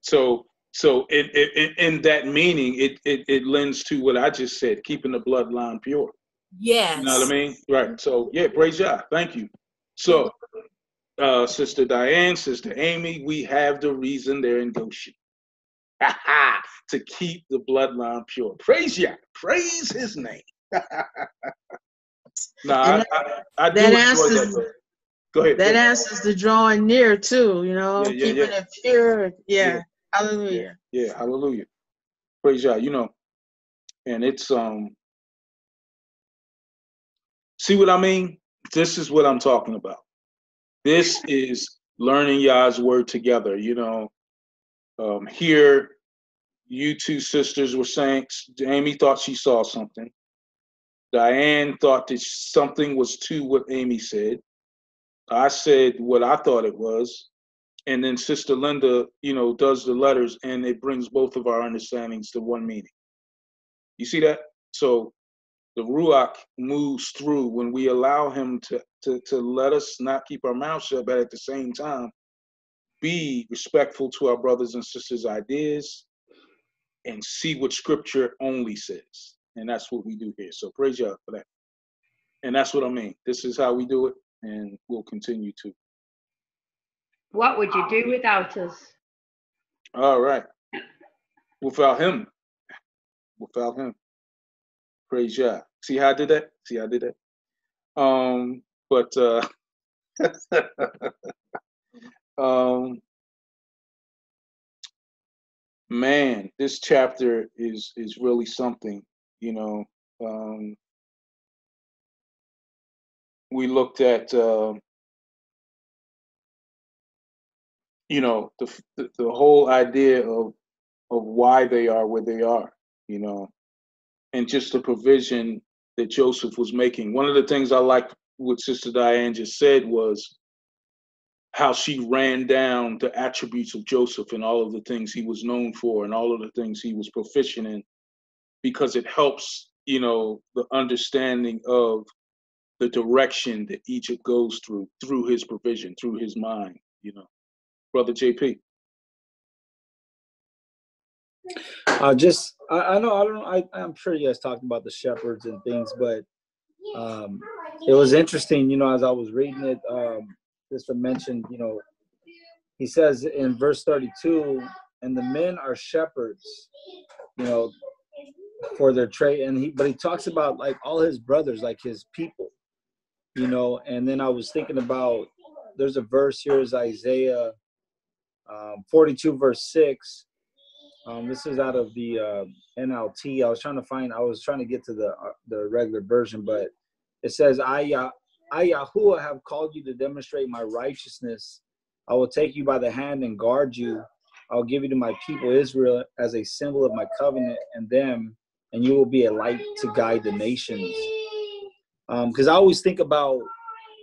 So, so it, it, it, in that meaning, it, it, it lends to what I just said, keeping the bloodline pure. Yes. You know what I mean? Right. So, yeah, praise God. Thank you. So, uh, Sister Diane, Sister Amy, we have the reason they're in Goshen. to keep the bloodline pure. Praise Yah. Praise his name. no, I, And I, I do that answers- that. Go ahead. go That ahead. answers the drawing near too, you know, Yeah, yeah, keeping yeah. it pure. Yeah. Hallelujah. Yeah, hallelujah. Praise God. You know, and it's um see what I mean? This is what I'm talking about. This is learning Yah's word together, you know. Um here you two sisters were saying Amy thought she saw something. Diane thought that something was to what Amy said. I said what I thought it was. And then Sister Linda, you know, does the letters and it brings both of our understandings to one meaning. You see that? So the Ruach moves through when we allow him to, to, to let us not keep our mouth shut, but at the same time, be respectful to our brothers and sisters' ideas and see what scripture only says. And that's what we do here. So praise God for that. And that's what I mean. This is how we do it, and we'll continue to. What would you do without us? All right. Without him. Without him. Praise God. See how I did that? See how I did that? Um, but uh um man, this chapter is is really something, you know. Um we looked at uh, you know the, the the whole idea of of why they are where they are, you know, and just the provision that Joseph was making. One of the things I liked what Sister Diane just said was how she ran down the attributes of Joseph and all of the things he was known for and all of the things he was proficient in, because it helps, you know, the understanding of the direction that Egypt goes through, through his provision, through his mind, you know. Brother JP. Uh, just I, I know I don't I, I'm sure you guys talked about the shepherds and things, but um, it was interesting, you know, as I was reading it, um, just to mention, you know, he says in verse 32, and the men are shepherds, you know, for their trade, and he but he talks about like all his brothers, like his people, you know, and then I was thinking about there's a verse here is Isaiah um, 42 verse 6 um, this is out of the uh, NLT. I was trying to find. I was trying to get to the uh, the regular version, but it says, "I, I Yahuah have called you to demonstrate my righteousness. I will take you by the hand and guard you. I'll give you to my people Israel as a symbol of my covenant and them, and you will be a light to guide the nations." Because um, I always think about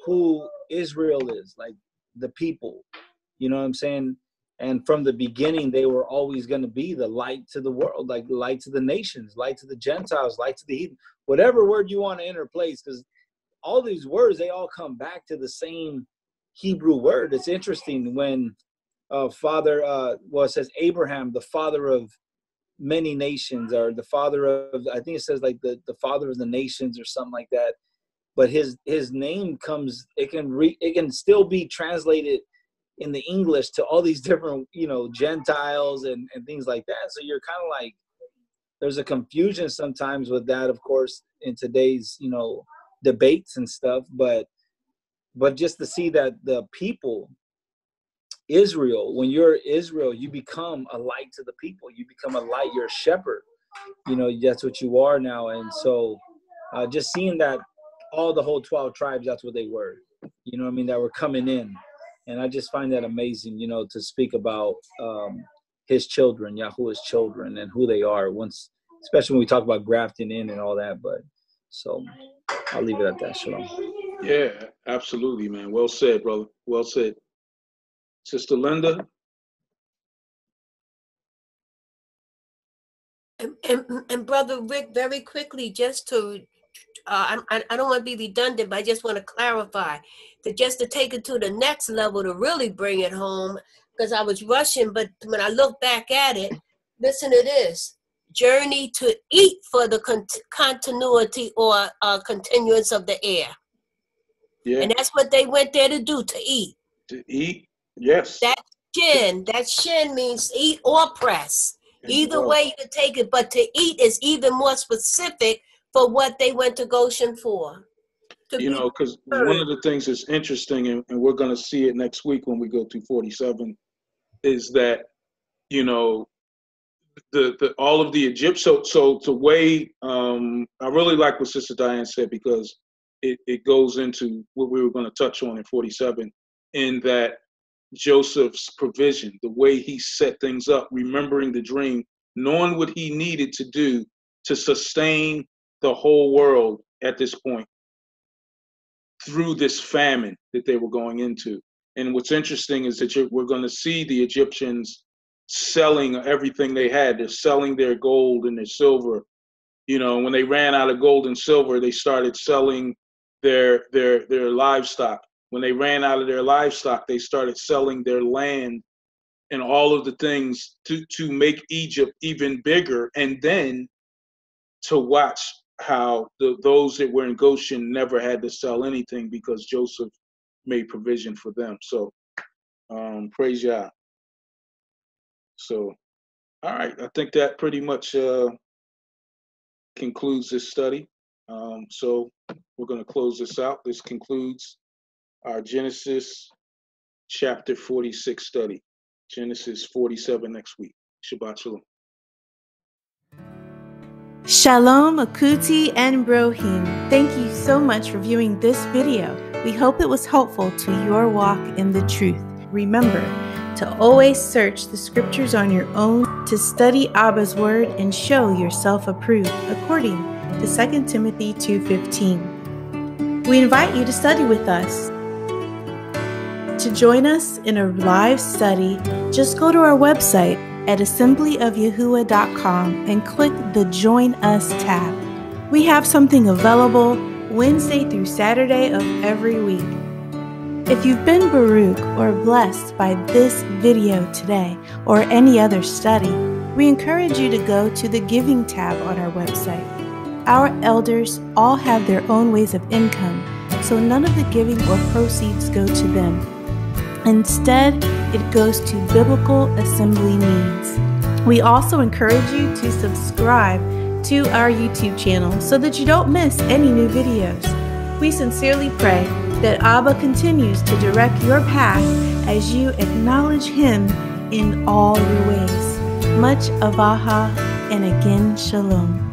who Israel is, like the people. You know what I'm saying? and from the beginning they were always going to be the light to the world like light to the nations light to the gentiles light to the heathen whatever word you want to interplace because all these words they all come back to the same hebrew word it's interesting when uh, father uh, well it says abraham the father of many nations or the father of i think it says like the, the father of the nations or something like that but his his name comes it can re it can still be translated in the English to all these different, you know, Gentiles and, and things like that. So you're kind of like, there's a confusion sometimes with that, of course, in today's, you know, debates and stuff. But, but just to see that the people, Israel, when you're Israel, you become a light to the people. You become a light. You're a shepherd. You know, that's what you are now. And so, uh, just seeing that all the whole 12 tribes, that's what they were. You know I mean? That were coming in and I just find that amazing, you know, to speak about um, his children, Yahuah's children, and who they are. Once, especially when we talk about grafting in and all that. But so, I'll leave it at that. Shalom. Yeah, absolutely, man. Well said, brother. Well said, Sister Linda. And, and, and brother Rick, very quickly, just to uh, I, I don't want to be redundant, but I just want to clarify to just to take it to the next level to really bring it home because I was rushing. But when I look back at it, listen to this journey to eat for the con- continuity or uh, continuance of the heir. Yeah. And that's what they went there to do to eat. To eat, yes. That shin, that shin means eat or press. Either way you can take it, but to eat is even more specific for what they went to Goshen for. You know, because one of the things that's interesting, and, and we're going to see it next week when we go to 47, is that, you know, the, the all of the Egypt. So, so the way um, I really like what Sister Diane said because it, it goes into what we were going to touch on in 47, in that Joseph's provision, the way he set things up, remembering the dream, knowing what he needed to do to sustain the whole world at this point through this famine that they were going into. And what's interesting is that we're going to see the Egyptians selling everything they had. They're selling their gold and their silver. You know, when they ran out of gold and silver, they started selling their their their livestock. When they ran out of their livestock, they started selling their land and all of the things to to make Egypt even bigger and then to watch how the, those that were in Goshen never had to sell anything because Joseph made provision for them. So um, praise Yah. So, all right, I think that pretty much uh, concludes this study. Um, so we're going to close this out. This concludes our Genesis chapter 46 study. Genesis 47 next week. Shabbat Shalom. Shalom, Akuti, and Brohim. Thank you so much for viewing this video. We hope it was helpful to your walk in the truth. Remember to always search the scriptures on your own, to study Abba's word and show yourself approved according to 2 Timothy 2:15. We invite you to study with us. To join us in a live study, just go to our website at assemblyofyahuah.com and click the Join Us tab. We have something available Wednesday through Saturday of every week. If you've been Baruch or blessed by this video today or any other study, we encourage you to go to the Giving tab on our website. Our elders all have their own ways of income, so none of the giving or proceeds go to them. Instead, it goes to biblical assembly needs. We also encourage you to subscribe to our YouTube channel so that you don't miss any new videos. We sincerely pray that Abba continues to direct your path as you acknowledge Him in all your ways. Much ahavah and again shalom.